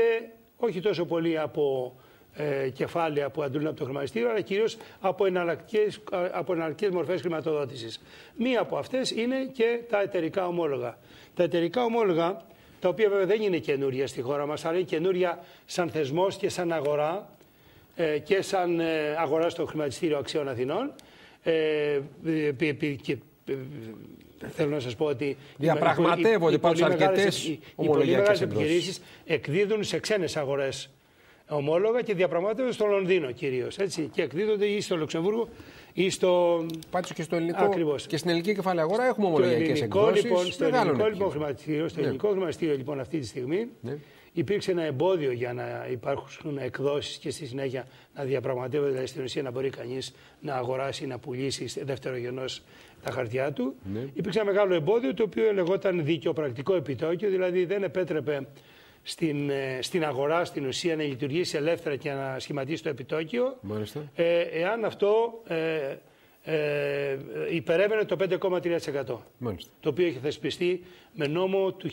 όχι τόσο πολύ από ε, κεφάλαια που αντλούν από το χρηματιστήριο, αλλά κυρίως από εναλλακτικές, από εναλλακτικές μορφές χρηματοδότησης. Μία από αυτές είναι και τα εταιρικά ομόλογα. Τα εταιρικά ομόλογα, τα οποία βέβαια δεν είναι καινούρια στη χώρα μας, αλλά είναι καινούρια σαν θεσμός και σαν αγορά ε, και σαν ε, αγορά στο χρηματιστήριο αξιών Αθηνών, ε, και θέλω να σας πω ότι. Διαπραγματεύονται πάντως αρκετές ομολογιακές επιχειρήσεις εκδίδουν σε ξένες αγορές ομόλογα και διαπραγματεύονται στο Λονδίνο κυρίως. Και εκδίδονται ή στο Λουξεμβούργο ή στο. Πάντως και στο ελληνικό. Ακριβώς. Και στην ελληνική κεφάλαια αγορά έχουμε ομολογιακές εκδόσει. Λοιπόν, στο ελληνικό λοιπόν χρηματιστήριο, στο ναι. ελληνικό χρηματιστήριο λοιπόν αυτή τη στιγμή. Ναι υπήρξε ένα εμπόδιο για να υπάρχουν εκδόσεις και στη συνέχεια να διαπραγματεύονται, δηλαδή στην ουσία να μπορεί κανείς να αγοράσει, να πουλήσει δευτερογενώ τα χαρτιά του. Ναι. Υπήρξε ένα μεγάλο εμπόδιο το οποίο λεγόταν δικαιοπρακτικό επιτόκιο, δηλαδή δεν επέτρεπε στην, ε, στην αγορά στην ουσία να λειτουργήσει ελεύθερα και να σχηματίσει το επιτόκιο. Ε, εάν αυτό ε, ε, υπερεύαινε το 5,3%. Το οποίο είχε θεσπιστεί με νόμο του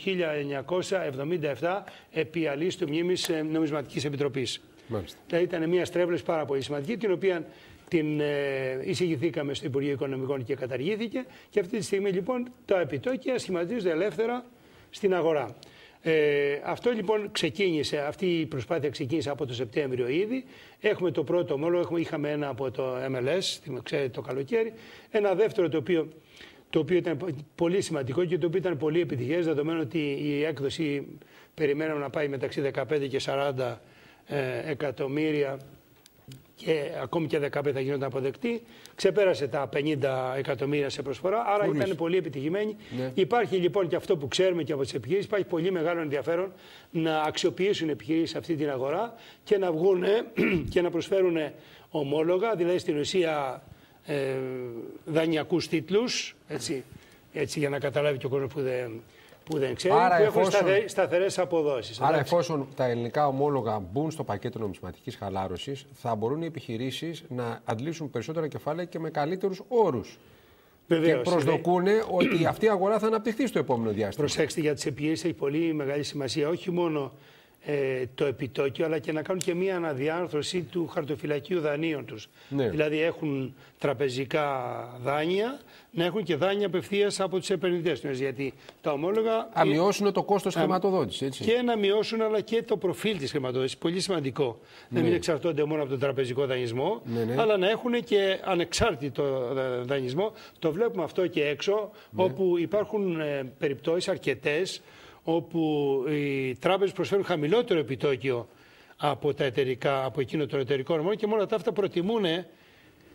1977 επί αλής του μνήμης ε, Νομισματικής Επιτροπής. Δηλαδή ήταν μια στρέβλωση πάρα πολύ σημαντική, την οποία την ε, εισηγηθήκαμε στο Υπουργείο Οικονομικών και καταργήθηκε και αυτή τη στιγμή λοιπόν τα επιτόκια σχηματίζονται ελεύθερα στην αγορά. Ε, αυτό λοιπόν ξεκίνησε, αυτή η προσπάθεια ξεκίνησε από το Σεπτέμβριο ήδη. Έχουμε το πρώτο μόλο, έχουμε, είχαμε ένα από το MLS, ξέρετε το καλοκαίρι. Ένα δεύτερο το οποίο, το οποίο ήταν πολύ σημαντικό και το οποίο ήταν πολύ επιτυχές, δεδομένου ότι η έκδοση περιμέναμε να πάει μεταξύ 15 και 40 ε, εκατομμύρια και ακόμη και 15 θα γίνονταν αποδεκτή. Ξεπέρασε τα 50 εκατομμύρια σε προσφορά, άρα ήταν πολύ επιτυχημένη. Ναι. Υπάρχει λοιπόν και αυτό που ξέρουμε και από τις επιχειρήσεις, υπάρχει πολύ μεγάλο ενδιαφέρον να αξιοποιήσουν επιχειρήσεις αυτή την αγορά και να βγουν και να προσφέρουν ομόλογα, δηλαδή στην ουσία ε, δανειακούς τίτλους, έτσι, έτσι για να καταλάβει και ο κόσμος που δεν που δεν ξέρει, Άρα που εφόσον... έχουν σταθερές αποδόσεις. Άρα, εφόσον τα ελληνικά ομόλογα μπουν στο πακέτο νομισματικής χαλάρωσης, θα μπορούν οι επιχειρήσεις να αντλήσουν περισσότερα κεφάλαια και με καλύτερους όρους. Και προσδοκούν ότι αυτή η αγορά θα αναπτυχθεί στο επόμενο διάστημα. Προσέξτε, για τις επιχειρήσεις έχει πολύ μεγάλη σημασία όχι μόνο ε, το επιτόκιο, αλλά και να κάνουν και μία αναδιάρθρωση του χαρτοφυλακίου δανείων τους. Ναι. Δηλαδή έχουν τραπεζικά δάνεια, να έχουν και δάνεια απευθείας από τους επενδυτές τους. Γιατί τα ομόλογα... Να μειώσουν το κόστος χρηματοδότησης, έτσι. Και να μειώσουν αλλά και το προφίλ της χρηματοδότησης. Πολύ σημαντικό. Ναι. Να μην εξαρτώνται μόνο από τον τραπεζικό δανεισμό, ναι, ναι. αλλά να έχουν και ανεξάρτητο δανεισμό. Το βλέπουμε αυτό και έξω, ναι. όπου υπάρχουν ε, περιπτώσεις αρκετές όπου οι τράπεζες προσφέρουν χαμηλότερο επιτόκιο από, τα εταιρικά, από εκείνο το εταιρικό ορμό και μόνο τα αυτά προτιμούν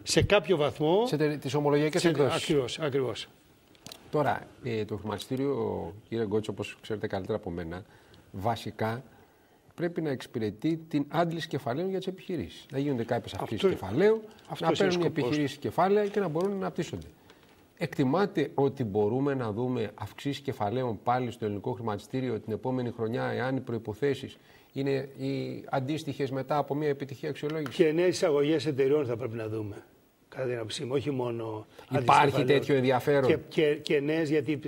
σε κάποιο βαθμό... Σε τις ομολογιακές σε, εκδόσεις. Ακριβώς, ακριβώς. Τώρα, ε, το χρηματιστήριο, κύριε Γκότσο, όπως ξέρετε καλύτερα από μένα, βασικά πρέπει να εξυπηρετεί την άντληση κεφαλαίων για τις επιχειρήσεις. Να γίνονται κάποιες αυξήσει κεφαλαίου, να παίρνουν οι επιχειρήσεις κεφάλαια και να μπορούν να αναπτύσσονται. Εκτιμάτε ότι μπορούμε να δούμε αυξήσεις κεφαλαίων πάλι στο ελληνικό χρηματιστήριο την επόμενη χρονιά, εάν οι προποθέσει είναι οι αντίστοιχες μετά από μια επιτυχία αξιολόγηση; Και νέες εισαγωγές εταιριών θα πρέπει να δούμε. Κατά την άποψή μου, όχι μόνο. Υπάρχει τέτοιο ενδιαφέρον; Και, και, και νέες, γιατί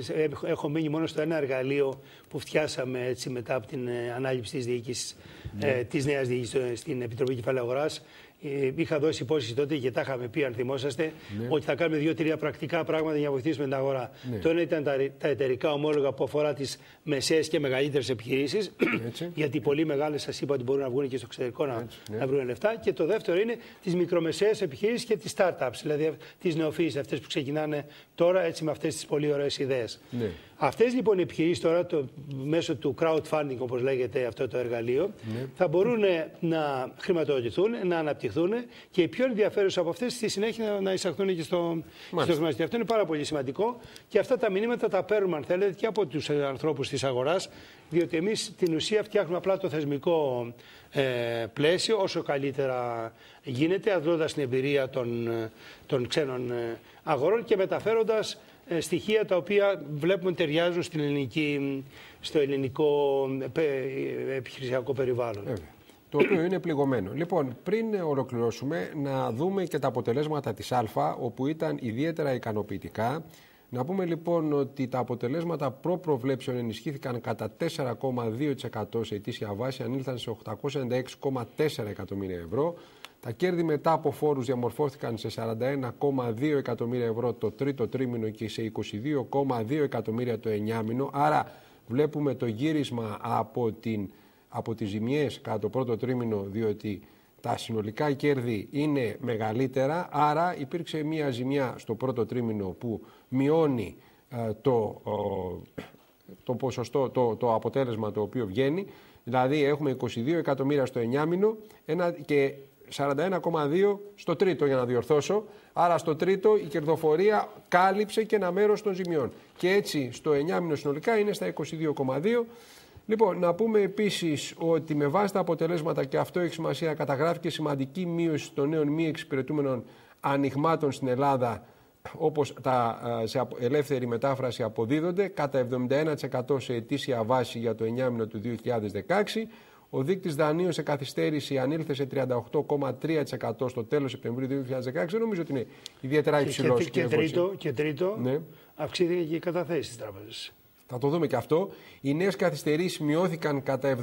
έχω μείνει μόνο στο ένα εργαλείο που φτιάσαμε έτσι μετά από την ε, ανάληψη της διοίκησης ναι. ε, της νέας διοίκησης ε, στην Επιτροπή Κεφαλαίου Αγοράς. Ε, είχα δώσει υπόσχεση τότε και τα είχαμε πει, αν θυμόσαστε, ναι. ότι θα κάνουμε δύο-τρία πρακτικά πράγματα για να βοηθήσουμε την αγορά. Ναι. Το ένα ήταν τα, τα εταιρικά ομόλογα που αφορά τις μεσαίες και μεγαλύτερες επιχειρήσεις. γιατί πολύ μεγάλες σας είπα ότι μπορούν να βγουν και στο εξωτερικό να, ναι. να βρουν λεφτά. Και το δεύτερο είναι τις μικρομεσαίες επιχειρήσεις και τις startups, δηλαδή τις νεοφύσεις, αυτές που ξεκινάνε τώρα έτσι με αυτές τις πολύ ωραίες ιδέες. Ναι. Αυτές λοιπόν οι επιχειρήσεις τώρα, το, μέσω του crowdfunding, όπως λέγεται αυτό το εργαλείο, ναι. θα μπορούν να χρηματοδοτηθούν, να αναπτυχθούν και οι πιο ενδιαφέρουσες από αυτές στη συνέχεια να εισαχθούν και στο, στο χρηματιστήριο. Αυτό είναι πάρα πολύ σημαντικό και αυτά τα μηνύματα τα παίρνουμε, αν θέλετε, και από τους ανθρώπους της αγοράς, διότι εμείς την ουσία φτιάχνουμε απλά το θεσμικό ε, πλαίσιο όσο καλύτερα γίνεται, αδρώντα την εμπειρία των, των ξένων ε, αγορών και μεταφέροντας ε, στοιχεία τα οποία βλέπουμε ταιριάζουν στην ελληνική, στο ελληνικό ε, επιχειρησιακό περιβάλλον. Το οποίο είναι πληγωμένο. Λοιπόν, πριν ολοκληρώσουμε, να δούμε και τα αποτελέσματα της Α, όπου ήταν ιδιαίτερα ικανοποιητικά. Να πούμε λοιπόν ότι τα αποτελέσματα προ-προβλέψεων ενισχύθηκαν κατά 4,2% σε ετήσια βάση, ανήλθαν σε 896,4 εκατομμύρια ευρώ. Τα κέρδη μετά από φόρους διαμορφώθηκαν σε 41,2 εκατομμύρια ευρώ το τρίτο τρίμηνο και σε 22,2 εκατομμύρια το εννιάμινο. Άρα βλέπουμε το γύρισμα από, την, από τις ζημιές κατά το πρώτο τρίμηνο διότι τα συνολικά κέρδη είναι μεγαλύτερα. Άρα υπήρξε μια ζημιά στο πρώτο τρίμηνο που μειώνει ε, το, το ποσοστό, το, το αποτέλεσμα το οποίο βγαίνει. Δηλαδή έχουμε 22 εκατομμύρια στο εννιάμινο ένα, και 41,2 στο τρίτο για να διορθώσω. Άρα στο τρίτο η κερδοφορία κάλυψε και ένα μέρος των ζημιών. Και έτσι στο 9 μήνο συνολικά είναι στα 22,2. Λοιπόν, να πούμε επίσης ότι με βάση τα αποτελέσματα, και αυτό έχει σημασία, καταγράφηκε σημαντική μείωση των νέων μη εξυπηρετούμενων ανοιγμάτων στην Ελλάδα, όπως τα σε ελεύθερη μετάφραση αποδίδονται, κατά 71% σε ετήσια βάση για το 9 μήνο του 2016. Ο δείκτης δανείων σε καθυστέρηση ανήλθε σε 38,3% στο τέλος Σεπτεμβρίου 2016. Δεν νομίζω ότι είναι ιδιαίτερα υψηλός. Και, και, και, τρίτο, και τρίτο ναι. αυξήθηκε και η καταθέση της τράπεζας. Θα το δούμε και αυτό. Οι νέες καθυστερήσεις μειώθηκαν κατά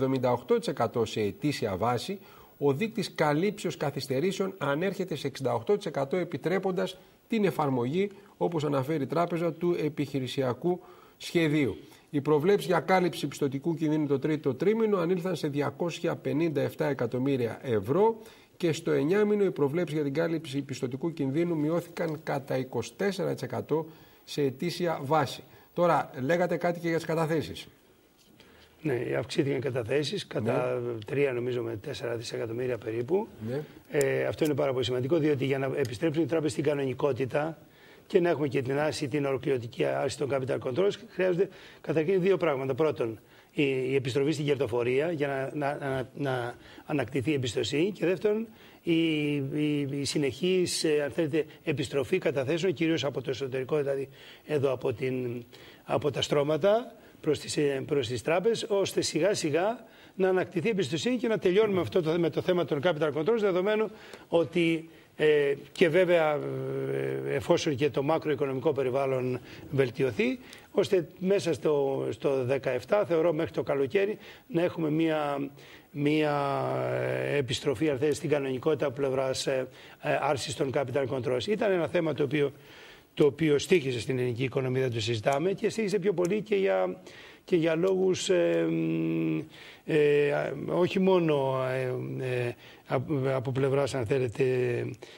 78% σε ετήσια βάση. Ο δείκτης καλύψεως καθυστερήσεων ανέρχεται σε 68% επιτρέποντας την εφαρμογή, όπως αναφέρει η τράπεζα, του επιχειρησιακού σχεδίου. Οι προβλέψεις για κάλυψη πιστοτικού κινδύνου το τρίτο τρίμηνο ανήλθαν σε 257 εκατομμύρια ευρώ και στο 9 μήνο οι προβλέψεις για την κάλυψη πιστοτικού κινδύνου μειώθηκαν κατά 24% σε ετήσια βάση. Τώρα, λέγατε κάτι και για τις καταθέσεις. Ναι, αυξήθηκαν οι καταθέσεις κατά ναι. 3 νομίζω με 4 δισεκατομμύρια περίπου. Ναι. Ε, αυτό είναι πάρα πολύ σημαντικό διότι για να επιστρέψουν οι τράπεζες στην κανονικότητα και να έχουμε και την άρση, την ολοκληρωτική άρση των capital controls, χρειάζονται καταρχήν δύο πράγματα. Πρώτον, η επιστροφή στην κερδοφορία για να, να, να, να ανακτηθεί η εμπιστοσύνη και δεύτερον η, η, η συνεχής ε, θέλετε, επιστροφή καταθέσεων κυρίως από το εσωτερικό δηλαδή εδώ από, την, από τα στρώματα προς τις, ε, προς τις τράπεζες, ώστε σιγά σιγά να ανακτηθεί εμπιστοσύνη και να τελειώνουμε αυτό το, με το θέμα των capital controls, δεδομένου ότι ε, και βέβαια ε, εφόσον και το μακροοικονομικό περιβάλλον βελτιωθεί, ώστε μέσα στο, στο 17 θεωρώ μέχρι το καλοκαίρι να έχουμε μια, μια ε, επιστροφή αν στην κανονικότητα από πλευράς ε, άρσης των capital controls. Ήταν ένα θέμα το οποίο, το οποίο στήχησε στην ελληνική οικονομία, δεν το συζητάμε και στήχησε πιο πολύ και για, και για λόγους ε, όχι μόνο ε, ε, από πλευράς αν θέλετε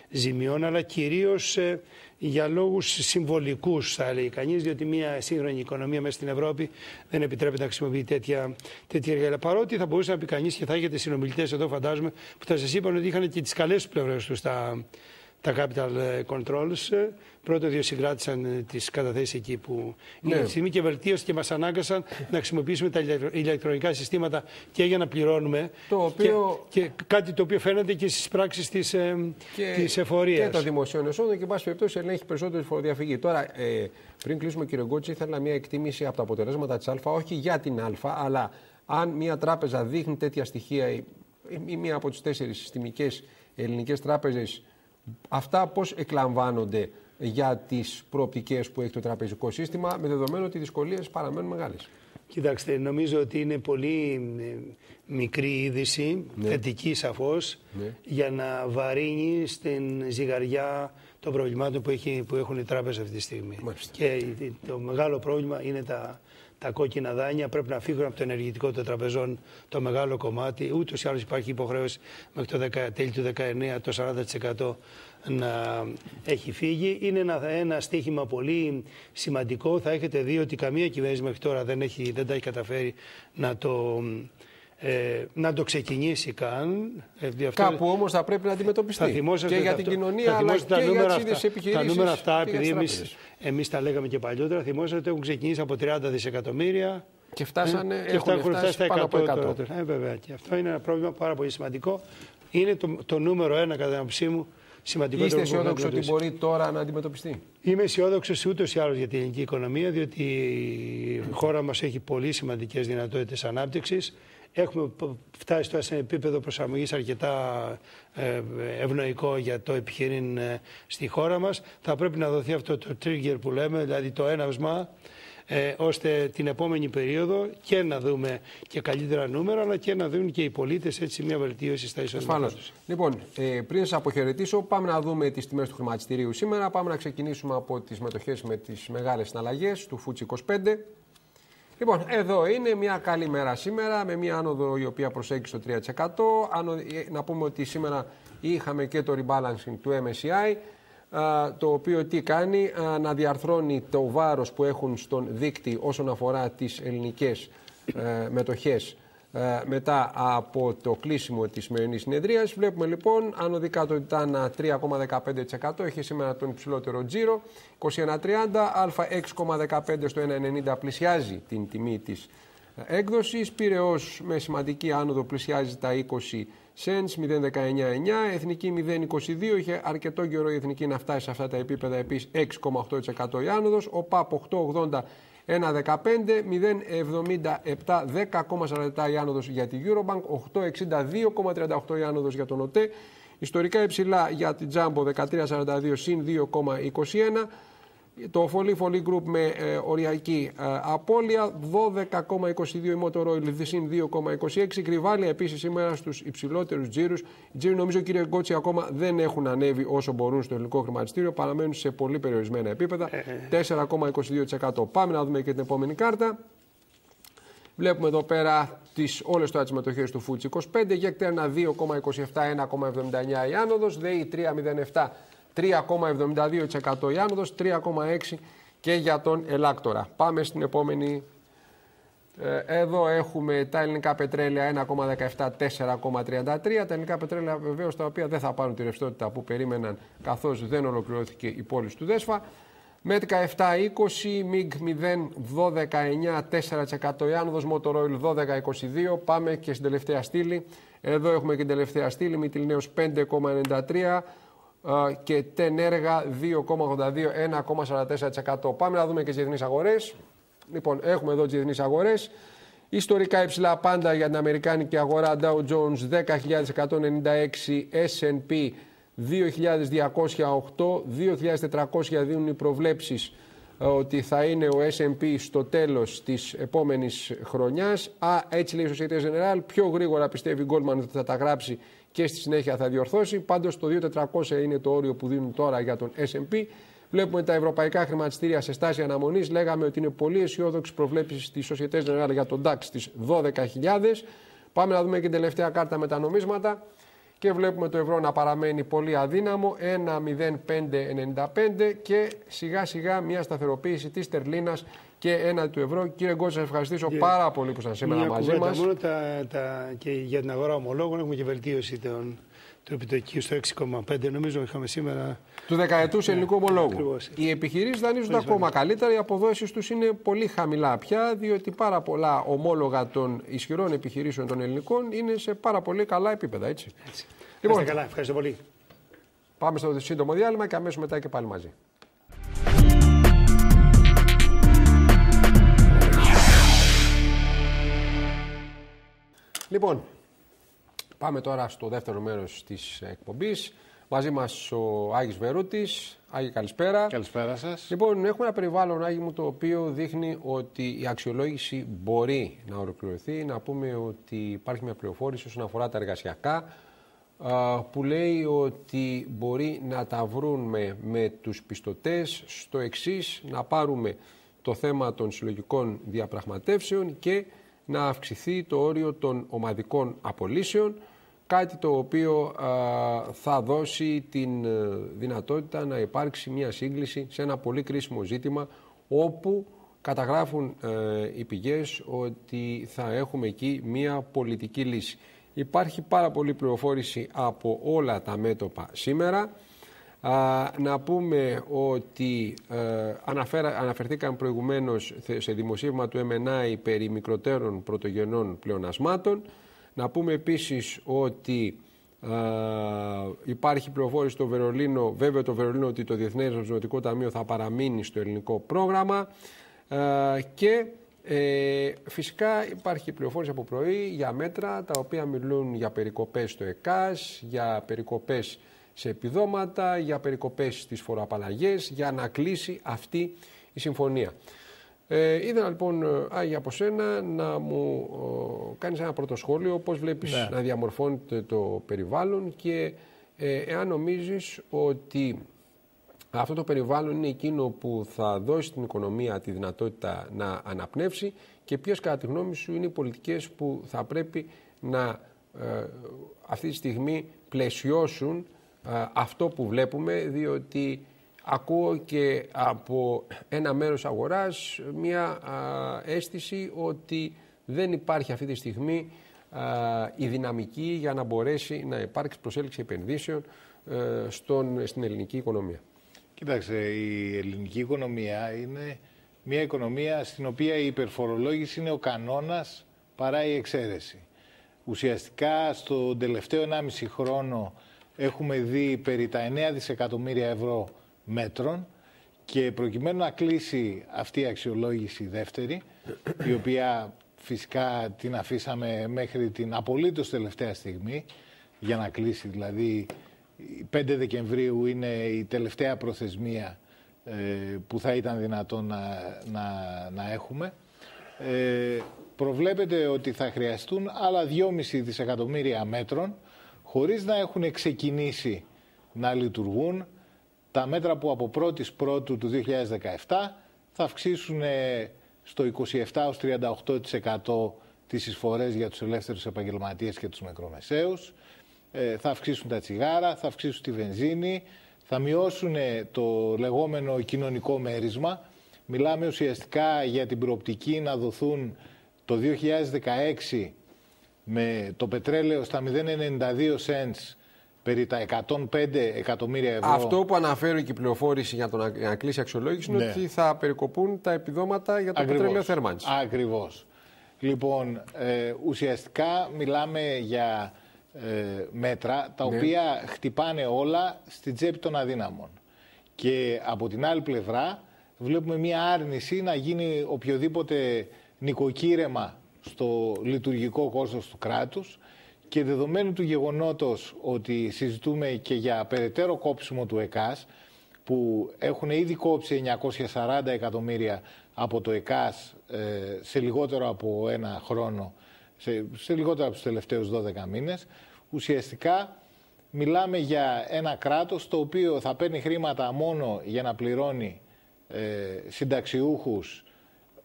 ζημιών αλλά κυρίως για λόγους συμβολικούς θα λέει κανείς διότι μια σύγχρονη οικονομία μέσα στην Ευρώπη δεν επιτρέπεται να χρησιμοποιεί τέτοια, τέτοια εργαλεία. Παρότι θα μπορούσε να πει κανείς και θα έχετε συνομιλητές εδώ φαντάζομαι που θα σας είπαν ότι είχαν και τις καλές πλευρές τους τα, τα capital controls. Πρώτο δύο συγκράτησαν ε, τις καταθέσεις εκεί που ναι. είναι στιγμή και βελτίωση και μας ανάγκασαν να χρησιμοποιήσουμε τα ηλεκτρονικά συστήματα και για να πληρώνουμε. Το οποίο... και, κάτι το οποίο φαίνεται και στις πράξεις της ε, της εφορίας. Και το δημοσίων εσόδων και, εν πάση περιπτώσει, ελέγχει περισσότερη φοροδιαφυγή. Τώρα, ε, πριν κλείσουμε, κύριε Γκότση, ήθελα μια εκτίμηση από τα αποτελέσματα της Α, όχι για την Α, αλλά αν μια τράπεζα δείχνει τέτοια στοιχεία ή μία από τις τέσσερις συστημικές ελληνικές τράπεζες αυτά πώς εκλαμβάνονται για τις προοπτικές που έχει το τραπεζικό σύστημα με δεδομένο ότι οι δυσκολίες παραμένουν μεγάλες. Κοιτάξτε, νομίζω ότι είναι πολύ ε, μικρή είδηση, ναι. θετική σαφώς, ναι. για να βαρύνει στην ζυγαριά των προβλημάτων που, έχει, που έχουν οι τράπεζες αυτή τη στιγμή. Και το μεγάλο πρόβλημα είναι τα, τα κόκκινα δάνεια. Πρέπει να φύγουν από το ενεργητικό των τραπεζών το μεγάλο κομμάτι. Ούτως ή άλλως υπάρχει υποχρέωση μέχρι το 10, τέλη του 19 το 40% να έχει φύγει. Είναι ένα, ένα στίχημα πολύ σημαντικό. Θα έχετε δει ότι καμία κυβέρνηση μέχρι τώρα δεν, έχει, δεν τα έχει καταφέρει να το, ε, να το ξεκινήσει καν. Ε, αυτό... Κάπου όμως θα πρέπει να αντιμετωπιστεί. Θα και για την κοινωνία, αλλά και τα για τις επιχειρήσεις. Τα νούμερα αυτά, επειδή εμείς, τα λέγαμε και παλιότερα, θυμόσαστε ότι έχουν ξεκινήσει από 30 δισεκατομμύρια. Και φτάσανε, ε, έχουν φτάσει, φτάσει πάνω από 100. Ε, βέβαια. Και αυτό είναι ένα πρόβλημα πάρα πολύ σημαντικό. Είναι το, το νούμερο ένα, κατά την άποψή μου, σημαντικό. Είστε αισιόδοξο ότι μπορεί τώρα να αντιμετωπιστεί; Είμαι αισιόδοξος ούτως ή άλλως για την ελληνική οικονομία, διότι η χώρα μας έχει πολύ σημαντικές δυνατότητες ανάπτυξης. Έχουμε φτάσει τώρα σε επίπεδο προσαρμογής αρκετά ε, ευνοϊκό για το επιχειρήν ε, στη χώρα μας. Θα πρέπει να δοθεί αυτό το trigger που λέμε, δηλαδή το έναυσμα, ε, ώστε την επόμενη περίοδο και να δούμε και καλύτερα νούμερα, αλλά και να δουν και οι πολίτες έτσι μια βελτίωση στα εισοδήματά τους. Λοιπόν, ε, πριν σας αποχαιρετήσω, πάμε να δούμε τις τιμές του χρηματιστηρίου σήμερα. Πάμε να ξεκινήσουμε από τις μετοχές με τις μεγάλες συναλλαγές του FUCI 25. Λοιπόν, εδώ είναι μια καλή μέρα σήμερα με μια άνοδο η οποία προσέγγισε το 3%. Ε, να πούμε ότι σήμερα είχαμε και το rebalancing του MSCI το οποίο τι κάνει, να διαρθρώνει το βάρος που έχουν στον δίκτυ όσον αφορά τις ελληνικές ε, μετοχές ε, μετά από το κλείσιμο της σημερινής συνεδρίας. Βλέπουμε λοιπόν ανωδικά το Τιτάνα 3,15% έχει σήμερα τον υψηλότερο τζίρο 21,30 α 6,15 στο 1,90 πλησιάζει την τιμή της έκδοσης Πυραιός με σημαντική άνοδο πλησιάζει τα 20 Σένς 0,19,9, Εθνική 0,22, είχε αρκετό καιρό η Εθνική να φτάσει σε αυτά τα επίπεδα επίσης 6,8% η άνοδος, ο ΠΑΠ 8,80 1,15, 0,77, 10,47 η άνοδος για τη Eurobank, 8,62,38 η άνοδος για τον ΟΤΕ, ιστορικά υψηλά για την Jumbo 13,42 συν 2,21, το Folly Folly Group με ε, οριακή ε, απώλεια 12,22 η Motorola συν 2,26 κρυβάλια επίσης σήμερα στους υψηλότερους τζίρους. Οι τζίροι νομίζω κύριε Γκότσι ακόμα δεν έχουν ανέβει όσο μπορούν στο ελληνικό χρηματιστήριο. Παραμένουν σε πολύ περιορισμένα επίπεδα 4,22% πάμε να δούμε και την επόμενη κάρτα. Βλέπουμε εδώ πέρα τις, όλες τις μετοχές του FUTS 25, Γεκτέρνα 2,27, 1,79 η άνοδος, ΔΕΗ 3,07 3,72% η άνοδος, 3,6% και για τον Ελάκτορα. Πάμε στην επόμενη. Ε, εδώ έχουμε τα ελληνικά πετρέλαια 1,17, 4,33. Τα ελληνικά πετρέλαια βεβαίως τα οποία δεν θα πάρουν τη ρευστότητα που περίμεναν καθώς δεν ολοκληρώθηκε η πόλη του Δέσφα. Μέτκα 7,20, ΜΙΓ 0,12,9, 4% η άνοδος, Motoroil 12,22. Πάμε και στην τελευταία στήλη. Εδώ έχουμε και την τελευταία στήλη, Μητυλνέος 5,93 και τενέργα 2,82, 1,44%. Πάμε να δούμε και τις διεθνείς αγορές. Λοιπόν, έχουμε εδώ τις διεθνείς αγορές. Ιστορικά υψηλά πάντα για την Αμερικάνικη αγορά Dow Jones 10.196, S&P 2.208, 2.400 δίνουν οι προβλέψεις ε, ότι θα είναι ο S&P στο τέλος της επόμενης χρονιάς. Α, έτσι λέει η Societe Generale, πιο γρήγορα πιστεύει η Goldman ότι θα τα γράψει και στη συνέχεια θα διορθώσει. Πάντως το 2.400 είναι το όριο που δίνουν τώρα για τον S&P. Βλέπουμε τα ευρωπαϊκά χρηματιστήρια σε στάση αναμονής. Λέγαμε ότι είναι πολύ αισιόδοξη προβλέψεις τη Societe Generale για τον DAX στι 12.000. Πάμε να δούμε και την τελευταία κάρτα με τα νομίσματα. Και βλέπουμε το ευρώ να παραμένει πολύ αδύναμο, 1,0595 και σιγά σιγά μια σταθεροποίηση της τερλίνας και ένα του ευρώ. Κύριε Γκότσα, σας ευχαριστήσω πάρα πολύ που ήσασταν σήμερα μαζί μας. Μόνο τα, τα, και για την αγορά ομολόγων έχουμε και βελτίωση των, του επιτοκίου στο 6,5. Νομίζω είχαμε σήμερα. Του δεκαετούς ναι, ελληνικού ομολόγου. Οι επιχειρήσεις δανείζονται ακόμα καλύτερα. Οι αποδόσεις τους είναι πολύ χαμηλά πια, διότι πάρα πολλά ομόλογα των ισχυρών επιχειρήσεων των ελληνικών είναι σε πάρα πολύ καλά επίπεδα. Έτσι. έτσι. Λοιπόν, καλά, ευχαριστώ πολύ. Πάμε στο σύντομο διάλειμμα και αμέσως μετά και πάλι μαζί. Λοιπόν, Πάμε τώρα στο δεύτερο μέρος της εκπομπής. Μαζί μας ο Άγης Βερούτης. Άγη, καλησπέρα. Καλησπέρα σας. Λοιπόν, έχουμε ένα περιβάλλον, Άγη μου, το οποίο δείχνει ότι η αξιολόγηση μπορεί να ολοκληρωθεί. Να πούμε ότι υπάρχει μια πληροφόρηση όσον αφορά τα εργασιακά, που λέει ότι μπορεί να τα βρούμε με τους πιστωτές στο εξής, να πάρουμε το θέμα των συλλογικών διαπραγματεύσεων και να αυξηθεί το όριο των ομαδικών απολύσεων κάτι το οποίο θα δώσει την ε, δυνατότητα να υπάρξει μια σύγκληση σε ένα πολύ κρίσιμο ζήτημα όπου καταγράφουν ε, οι πηγές ότι θα έχουμε εκεί μια πολιτική λύση. Υπάρχει πάρα πολλή πληροφόρηση από όλα τα μέτωπα σήμερα. Να πούμε ότι ε, αναφερθήκαν προηγουμένως σε δημοσίευμα του MNI περί μικροτέρων πρωτογενών πλεονασμάτων. Να πούμε επίσης ότι υπάρχει πληροφόρηση στο Βερολίνο, βέβαια το Βερολίνο ότι το Διεθνές Νομισματικό Ταμείο θα παραμείνει στο ελληνικό πρόγραμμα και ε, φυσικά υπάρχει πληροφόρηση από πρωί για μέτρα τα οποία μιλούν για περικοπές στο ΕΚΑΣ, για περικοπές σε επιδόματα, για περικοπές στις φοροαπαλλαγές, για να κλείσει αυτή η συμφωνία. Ε, ήθελα λοιπόν, Άγια, από σένα να μου ε, κάνεις ένα πρώτο σχόλιο, πώς βλέπεις ναι. να διαμορφώνεται το περιβάλλον και ε, εάν νομίζεις ότι αυτό το περιβάλλον είναι εκείνο που θα δώσει στην οικονομία τη δυνατότητα να αναπνεύσει και ποιες κατά τη γνώμη σου είναι οι πολιτικές που θα πρέπει να ε, αυτή τη στιγμή πλαισιώσουν αυτό που βλέπουμε διότι ακούω και από ένα μέρος αγοράς μια αίσθηση ότι δεν υπάρχει αυτή τη στιγμή η δυναμική για να μπορέσει να υπάρξει προσέλκυση επενδύσεων ε, στον, στην ελληνική οικονομία. Κοιτάξτε, η ελληνική οικονομία είναι μια οικονομία στην οποία η υπερφορολόγηση είναι ο κανόνας παρά η εξαίρεση. Ουσιαστικά στο τελευταίο 1,5 χρόνο έχουμε δει περί τα 9 δισεκατομμύρια ευρώ μέτρων και προκειμένου να κλείσει αυτή η αξιολόγηση δεύτερη, η οποία φυσικά την αφήσαμε μέχρι την απολύτως τελευταία στιγμή για να κλείσει, δηλαδή 5 Δεκεμβρίου είναι η τελευταία προθεσμία ε, που θα ήταν δυνατόν να, να, να έχουμε. Ε, προβλέπεται ότι θα χρειαστούν άλλα 2,5 δισεκατομμύρια μέτρων χωρίς να έχουν ξεκινήσει να λειτουργούν τα μέτρα που από 1η Πρώτου του 2017 θα αυξήσουν στο 27-38% τις εισφορές για τους ελεύθερους επαγγελματίες και τους μικρομεσαίους. Ε, θα αυξήσουν τα τσιγάρα, θα αυξήσουν τη βενζίνη, θα μειώσουν το λεγόμενο κοινωνικό μέρισμα. Μιλάμε ουσιαστικά για την προοπτική να δοθούν το 2016 με το πετρέλαιο στα 0,92 cents περί τα 105 εκατομμύρια ευρώ. Αυτό που αναφέρει και η πληροφόρηση για τον, να κλείσει αξιολόγηση είναι ναι. ότι θα περικοπούν τα επιδόματα για το Ακριβώς. πετρέλαιο θέρμανσης. Ακριβώς. Λοιπόν, ε, ουσιαστικά μιλάμε για ε, μέτρα τα ναι. οποία χτυπάνε όλα στην τσέπη των αδύναμων. Και από την άλλη πλευρά βλέπουμε μια άρνηση να γίνει οποιοδήποτε νοικοκύρεμα στο λειτουργικό κόστος του κράτους και δεδομένου του γεγονότος ότι συζητούμε και για περαιτέρω κόψιμο του ΕΚΑΣ που έχουν ήδη κόψει 940 εκατομμύρια από το ΕΚΑΣ ε, σε λιγότερο από ένα χρόνο, σε, σε λιγότερο από τους τελευταίους 12 μήνες, ουσιαστικά μιλάμε για ένα κράτος το οποίο θα παίρνει χρήματα μόνο για να πληρώνει ε, συνταξιούχους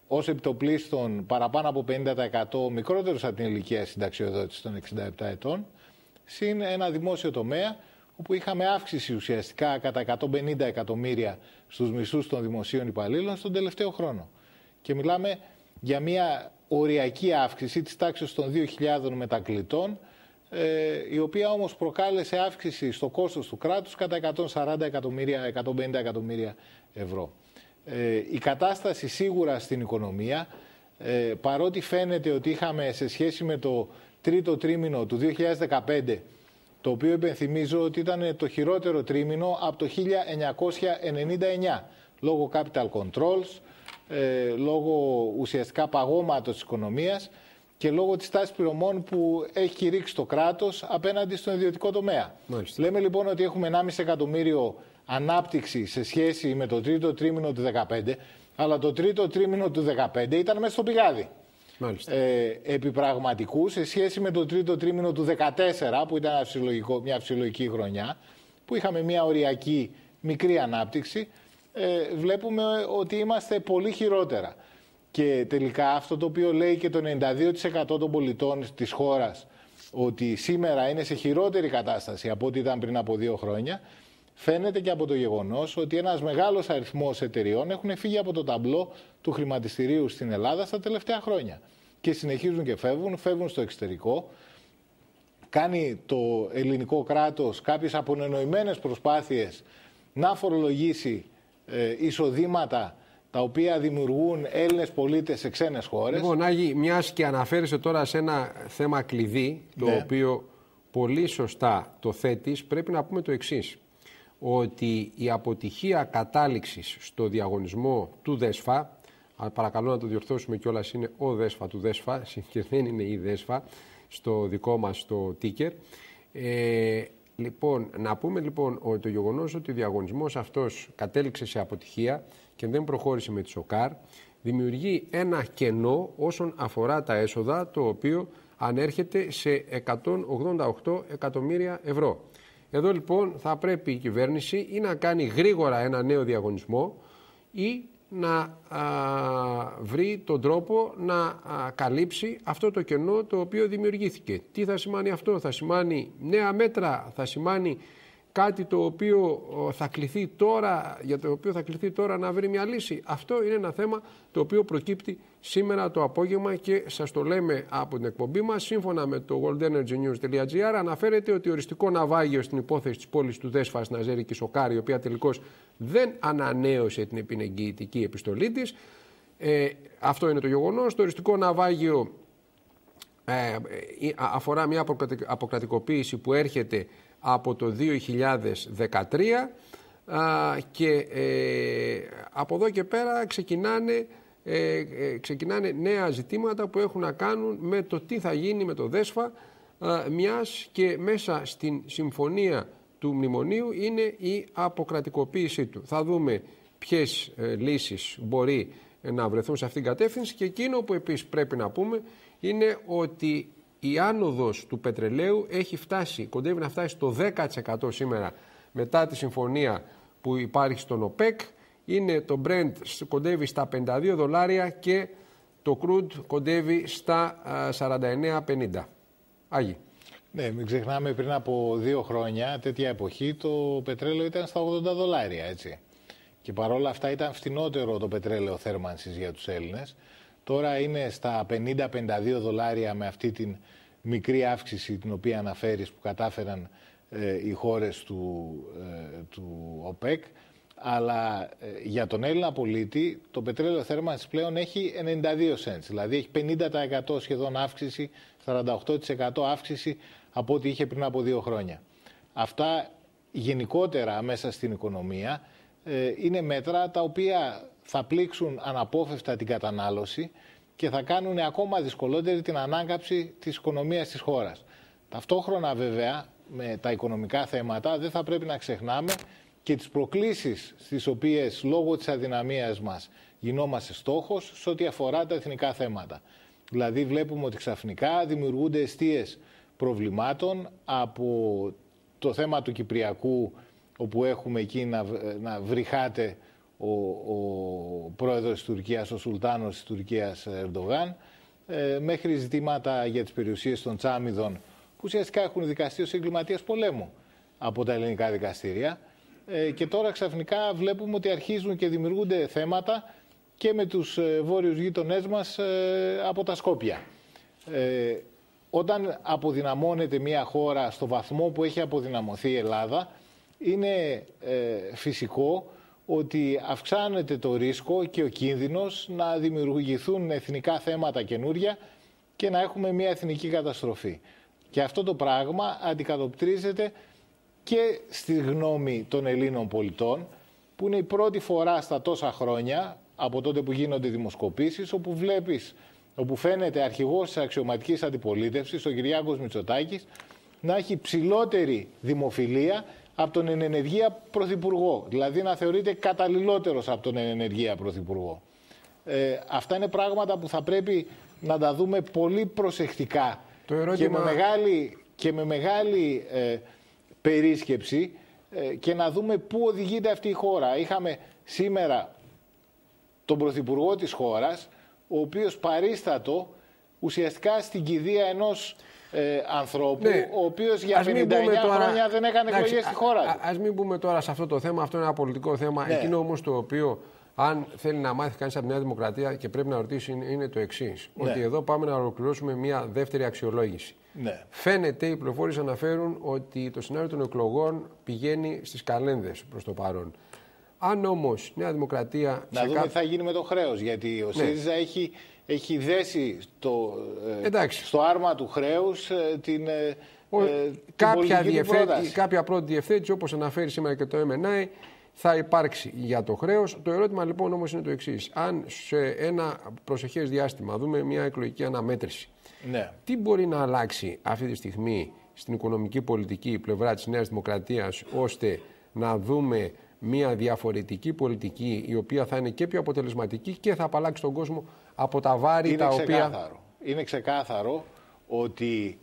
ως επιτοπλίστων παραπάνω από 50% μικρότερους από την ηλικία συνταξιοδότησης των 67 ετών, συν ένα δημόσιο τομέα όπου είχαμε αύξηση ουσιαστικά κατά 150 εκατομμύρια στους μισθούς των δημοσίων υπαλλήλων στον τελευταίο χρόνο. Και μιλάμε για μια οριακή αύξηση της τάξης των 2.000 μετακλητών, ε, η οποία όμως προκάλεσε αύξηση στο κόστος του κράτους κατά 140 εκατομμύρια, 150 εκατομμύρια ευρώ. Ε, η κατάσταση σίγουρα στην οικονομία, ε, παρότι φαίνεται ότι είχαμε σε σχέση με το τρίτο τρίμηνο του 2015, το οποίο υπενθυμίζω ότι ήταν το χειρότερο τρίμηνο από το 1999, λόγω capital controls, ε, λόγω ουσιαστικά παγώματος της οικονομίας και λόγω της τάσης πληρωμών που έχει κηρύξει το κράτος απέναντι στον ιδιωτικό τομέα. Λέμε λοιπόν ότι έχουμε 1,5 εκατομμύριο ανάπτυξη σε σχέση με το τρίτο τρίμηνο του 2015, αλλά το τρίτο τρίμηνο του 2015 ήταν μέσα στο πηγάδι. Ε, επιπραγματικού σε σχέση με το τρίτο τρίμηνο του 2014 που ήταν μια φυσιολογική χρονιά που είχαμε μια οριακή μικρή ανάπτυξη ε, βλέπουμε ότι είμαστε πολύ χειρότερα. Και τελικά αυτό το οποίο λέει και το 92% των πολιτών της χώρας ότι σήμερα είναι σε χειρότερη κατάσταση από ό,τι ήταν πριν από δύο χρόνια φαίνεται και από το γεγονός ότι ένας μεγάλος αριθμός εταιριών έχουν φύγει από το ταμπλό του χρηματιστηρίου στην Ελλάδα στα τελευταία χρόνια. Και συνεχίζουν και φεύγουν, φεύγουν στο εξωτερικό. Κάνει το ελληνικό κράτος κάποιες απονενοημένες προσπάθειες να φορολογήσει ε, εισοδήματα τα οποία δημιουργούν Έλληνες πολίτες σε ξένες χώρες. Λοιπόν, Άγη, μιας και αναφέρεσαι τώρα σε ένα θέμα κλειδί, το ναι. οποίο πολύ σωστά το θέτεις, πρέπει να πούμε το εξής ότι η αποτυχία κατάληξης στο διαγωνισμό του ΔΕΣΦΑ, παρακαλώ να το διορθώσουμε κιόλας είναι ο ΔΕΣΦΑ του ΔΕΣΦΑ και δεν είναι η ΔΕΣΦΑ στο δικό μας το τίκερ. Ε, λοιπόν, να πούμε λοιπόν ότι το γεγονός ότι ο διαγωνισμός αυτός κατέληξε σε αποτυχία και δεν προχώρησε με τη ΣΟΚΑΡ, δημιουργεί ένα κενό όσον αφορά τα έσοδα, το οποίο ανέρχεται σε 188 εκατομμύρια ευρώ. Εδώ λοιπόν θα πρέπει η κυβέρνηση ή να κάνει γρήγορα ένα νέο διαγωνισμό ή να βρει τον τρόπο να καλύψει αυτό το κενό το οποίο δημιουργήθηκε. Τι θα σημαίνει αυτό, θα σημαίνει νέα μέτρα, θα σημαίνει κάτι το οποίο θα κληθεί τώρα, για το οποίο θα κληθεί τώρα να βρει μια λύση. Αυτό είναι ένα θέμα το οποίο προκύπτει σήμερα το απόγευμα και σας το λέμε από την εκπομπή μας. Σύμφωνα με το worldenergynews.gr αναφέρεται ότι οριστικό ναυάγιο στην υπόθεση της πόλης του Δέσφας Ναζέρη και Σοκάρη, η οποία τελικώς δεν ανανέωσε την επινεγγυητική επιστολή της. Ε, αυτό είναι το γεγονός. Το οριστικό ναυάγιο ε, ε αφορά μια αποκρατικοποίηση που έρχεται από το 2013 και ε, από εδώ και πέρα ξεκινάνε, ε, ε, ξεκινάνε νέα ζητήματα που έχουν να κάνουν με το τι θα γίνει με το ΔΕΣΦΑ μιας και μέσα στην συμφωνία του μνημονίου είναι η αποκρατικοποίησή του. Θα δούμε ποιες λύσεις μπορεί να βρεθούν σε αυτήν την κατεύθυνση και εκείνο που επίσης πρέπει να πούμε είναι ότι η άνοδος του πετρελαίου έχει φτάσει, κοντεύει να φτάσει στο 10% σήμερα μετά τη συμφωνία που υπάρχει στον ΟΠΕΚ. Είναι το Brent κοντεύει στα 52 δολάρια και το crude κοντεύει στα 49,50. Άγιοι. Ναι, μην ξεχνάμε πριν από δύο χρόνια, τέτοια εποχή, το πετρέλαιο ήταν στα 80 δολάρια, έτσι. Και παρόλα αυτά ήταν φτηνότερο το πετρέλαιο θέρμανσης για τους Έλληνες. Τώρα είναι στα 50-52 δολάρια με αυτή την μικρή αύξηση την οποία αναφέρεις που κατάφεραν ε, οι χώρες του, ε, του ΟΠΕΚ. Αλλά ε, για τον Έλληνα πολίτη το πετρέλαιο θέρμανσης πλέον έχει 92 cents. Δηλαδή έχει 50% σχεδόν αύξηση, 48% αύξηση από ό,τι είχε πριν από δύο χρόνια. Αυτά γενικότερα μέσα στην οικονομία είναι μέτρα τα οποία θα πλήξουν αναπόφευκτα την κατανάλωση και θα κάνουν ακόμα δυσκολότερη την ανάκαψη της οικονομίας της χώρας. Ταυτόχρονα βέβαια με τα οικονομικά θέματα δεν θα πρέπει να ξεχνάμε και τις προκλήσεις στις οποίες λόγω της αδυναμίας μας γινόμαστε στόχος σε ό,τι αφορά τα εθνικά θέματα. Δηλαδή βλέπουμε ότι ξαφνικά δημιουργούνται αιστείες προβλημάτων από το θέμα του Κυπριακού όπου έχουμε εκεί να, να βρυχάται ο, ο πρόεδρος της Τουρκίας, ο Σουλτάνος της Τουρκίας Ερντογάν, ε, μέχρι ζητήματα για τις περιουσίες των Τσάμιδων που ουσιαστικά έχουν δικαστεί ως εγκληματίας πολέμου από τα ελληνικά δικαστήρια. Ε, και τώρα ξαφνικά βλέπουμε ότι αρχίζουν και δημιουργούνται θέματα και με τους ε, βόρειους γείτονές μας ε, από τα Σκόπια. Ε, όταν αποδυναμώνεται μια χώρα στο βαθμό που έχει αποδυναμωθεί η Ελλάδα, είναι φυσικό ότι αυξάνεται το ρίσκο και ο κίνδυνος να δημιουργηθούν εθνικά θέματα καινούρια και να έχουμε μια εθνική καταστροφή. Και αυτό το πράγμα αντικατοπτρίζεται και στη γνώμη των Ελλήνων πολιτών, που είναι η πρώτη φορά στα τόσα χρόνια, από τότε που γίνονται δημοσκοπήσεις, όπου βλέπεις, όπου φαίνεται αρχηγός της αξιωματικής αντιπολίτευσης, ο Κυριάκος Μητσοτάκης, να έχει ψηλότερη δημοφιλία από τον ενεργεία πρωθυπουργό. Δηλαδή να θεωρείται καταλληλότερος από τον ενεργεία πρωθυπουργό. Ε, αυτά είναι πράγματα που θα πρέπει να τα δούμε πολύ προσεκτικά και με μεγάλη, και με μεγάλη ε, περίσκεψη ε, και να δούμε πού οδηγείται αυτή η χώρα. Είχαμε σήμερα τον Πρωθυπουργό της χώρας, ο οποίος παρίστατο ουσιαστικά στην κηδεία ενός ε, ανθρώπου, ναι. ο οποίος για 59 χρόνια δεν έκανε εκλογές στη χώρα. Α ας μην πούμε τώρα σε αυτό το θέμα, αυτό είναι ένα πολιτικό θέμα. Ναι. Εκείνο όμως το οποίο αν θέλει να μάθει κανείς από μια δημοκρατία και πρέπει να ρωτήσει είναι το εξής. Ναι. Ότι εδώ πάμε να ολοκληρώσουμε μια δεύτερη αξιολόγηση. Ναι. Φαίνεται, οι πληροφορίες αναφέρουν ότι το σενάριο των εκλογών πηγαίνει στις καλένδες προς το παρόν. Αν όμως Νέα Δημοκρατία. Να δούμε τι θα γίνει με το χρέος. Γιατί ο ναι. ΣΥΡΙΖΑ έχει, έχει δέσει στο, ε, στο άρμα του χρέους ε, την. Ε, κάποια, κάποια πρώτη διευθέτηση, όπως αναφέρει σήμερα και το MNI, θα υπάρξει για το χρέος. Το ερώτημα λοιπόν όμως είναι το εξής. Αν σε ένα προσεχές διάστημα δούμε μια εκλογική αναμέτρηση, ναι. τι μπορεί να αλλάξει αυτή τη στιγμή στην οικονομική πολιτική πλευρά της Νέας Δημοκρατίας ώστε να δούμε μια διαφορετική πολιτική η οποία θα είναι και πιο αποτελεσματική και θα απαλλάξει τον κόσμο από τα βάρη είναι τα ξεκάθαρο. οποία... Είναι ξεκάθαρο ότι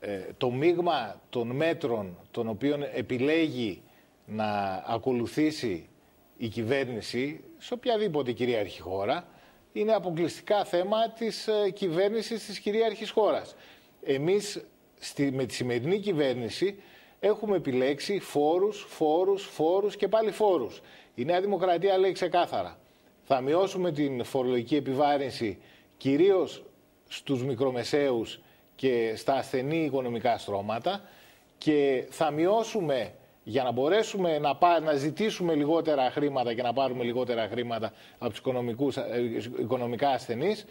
ε, το μείγμα των μέτρων των οποίων επιλέγει να ακολουθήσει η κυβέρνηση σε οποιαδήποτε κυρίαρχη χώρα είναι αποκλειστικά θέμα της ε, κυβέρνησης της κυρίαρχης χώρας. Εμείς στη, με τη σημερινή κυβέρνηση έχουμε επιλέξει φόρους, φόρους, φόρους και πάλι φόρους. Η Νέα Δημοκρατία λέει ξεκάθαρα. Θα μειώσουμε την φορολογική επιβάρυνση κυρίως στους μικρομεσαίους και στα ασθενή οικονομικά στρώματα και θα μειώσουμε για να μπορέσουμε να, πά, να ζητήσουμε λιγότερα χρήματα και να πάρουμε λιγότερα χρήματα από τους οικονομικούς, ε, οικονομικά ασθενείς,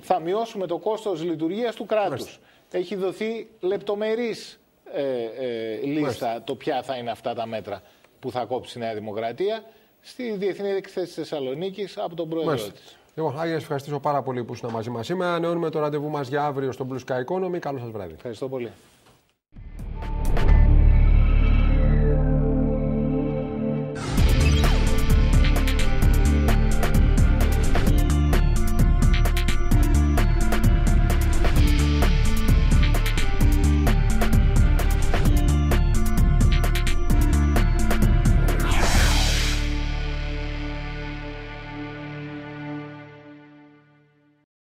θα μειώσουμε το κόστος λειτουργίας του κράτους. Έχει δοθεί λεπτομερής ε, ε, λίστα το ποια θα είναι αυτά τα μέτρα που θα κόψει η Νέα Δημοκρατία στη Διεθνή Έκθεση της Θεσσαλονίκης από τον Πρόεδρο της. Λοιπόν, Άγια, ευχαριστήσω πάρα πολύ που ήσουν μαζί μας σήμερα. Ανεώνουμε το ραντεβού μας για αύριο στο Blue Sky Economy. Καλό σας βράδυ. Ευχαριστώ πολύ.